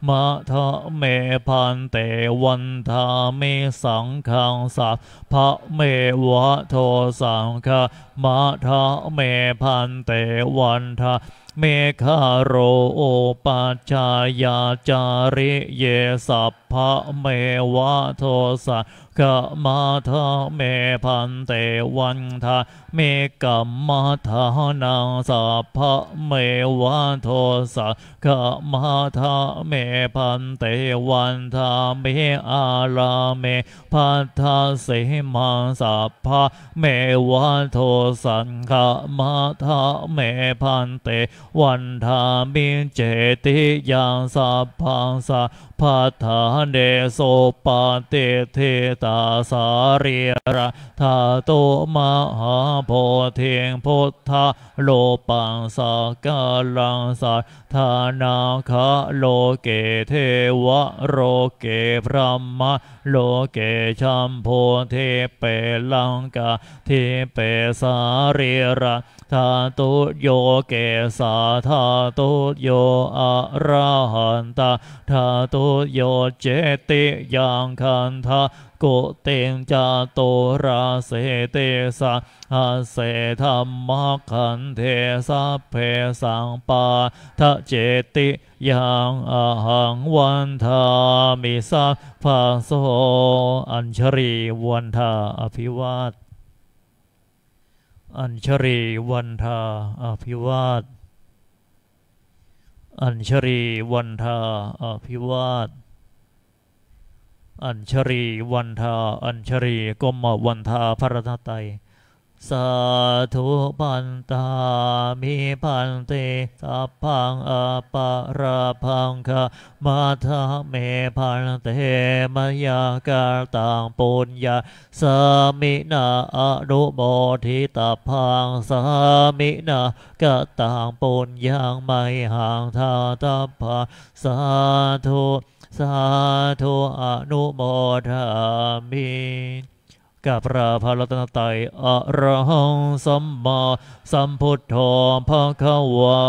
มะทะเมพันเตวันทามิสังฆังสัพพะเมวะโทสังฆมะทะเมพันเตวันทา เมฆาโรโอปัจจายาจาริเยสัพพะเมวะโทสะกะมาทเมพันเตวันทาเมกัมมาทานังสัพพะเมวะโทสะกะมาทาเมพันเตวันทาเมอาลาเมพัทธาเสมาสัพพะเมวะโทสังกะมาทาเมพันเตวันทามิเจติยังสัพพังสัพพัทธาเดโสปาเตเทตาสารีระธาโตมหาโพธิงพุทธโลปังสากาลังสัทธานาคะโลเกเทวะโรเกพระมะโลเกชัมโพเทเปลังกาเทเปสารีระ ธาตุโยเกสาธาตุโยอะระหันตาธาตุโยเจติยังคันทาโกเตงจาโตราเสเตสะหาเสธรรมคันเทสัพเพสังปาทะเจติยังอหังวันทามิสัพพะโสอัญชรีวันทาอภิวาท อัญชรีวันทาอภิวาท อัญชรีวันทาอภิวาท อัญชรีวันทา อัญชรีกมวันทาพระรตนตรัย สาธุปันตามิพันเตสัพพังอปาราพังคะมาทาเมพันเตมยากาตังปุญญาสามินาอนุโมทิตาพังสามินากตังปุญญังไม่ห่างทาตาภาสาธุสาธุอนุโมทามิ กับพระพระรัตนตรัยอรหังสัมมาสัมพุทโธภะคะวา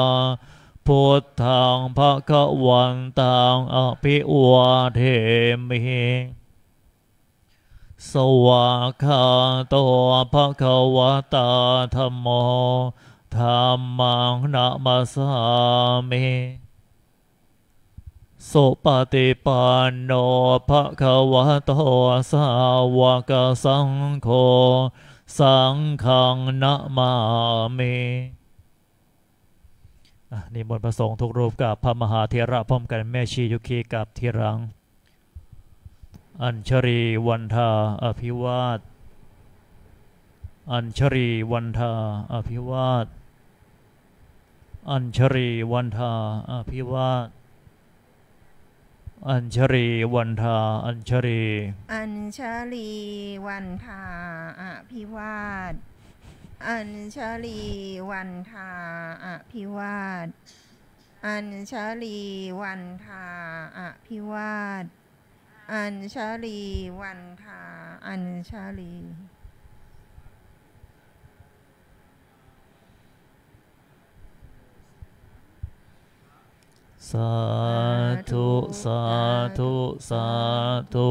พุทธังภะคะวันตังอภิวาเทมิสวากขาโตภะคะวะตาธัมโมธัมมังนะมาสามิ สุปฏิปันโนภะคะวะโตสาวกสังโฆสังฆังนะมามิอะนิมนต์พระสงฆ์ทุกรูปกับพระมหาเถระพร้อมกันแม่ชียุคีกับทีรัง อัญชรีวันทาอภิวาท อัญชรีวันทาอภิวาท อัญชรีวันทาอภิวาท อัญชรีวันทา อัญชรี อัญชลีวันทาอภิวาท อัญชลีวันทาอภิวาท อัญชลีวันทาอภิวาท อัญชลีวันทา อัญชลี สาธุสาธุสาธุ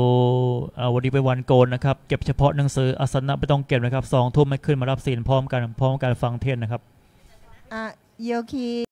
เอาวันนี้เป็นวันโกนนะครับ เก็บเฉพาะหนังสืออาสนะไม่ต้องเก็บนะครับสองทุ่มไม่ขึ้นมารับศีลพร้อมกันพร้อมกันฟังเทศน์นะครับ อะโยคี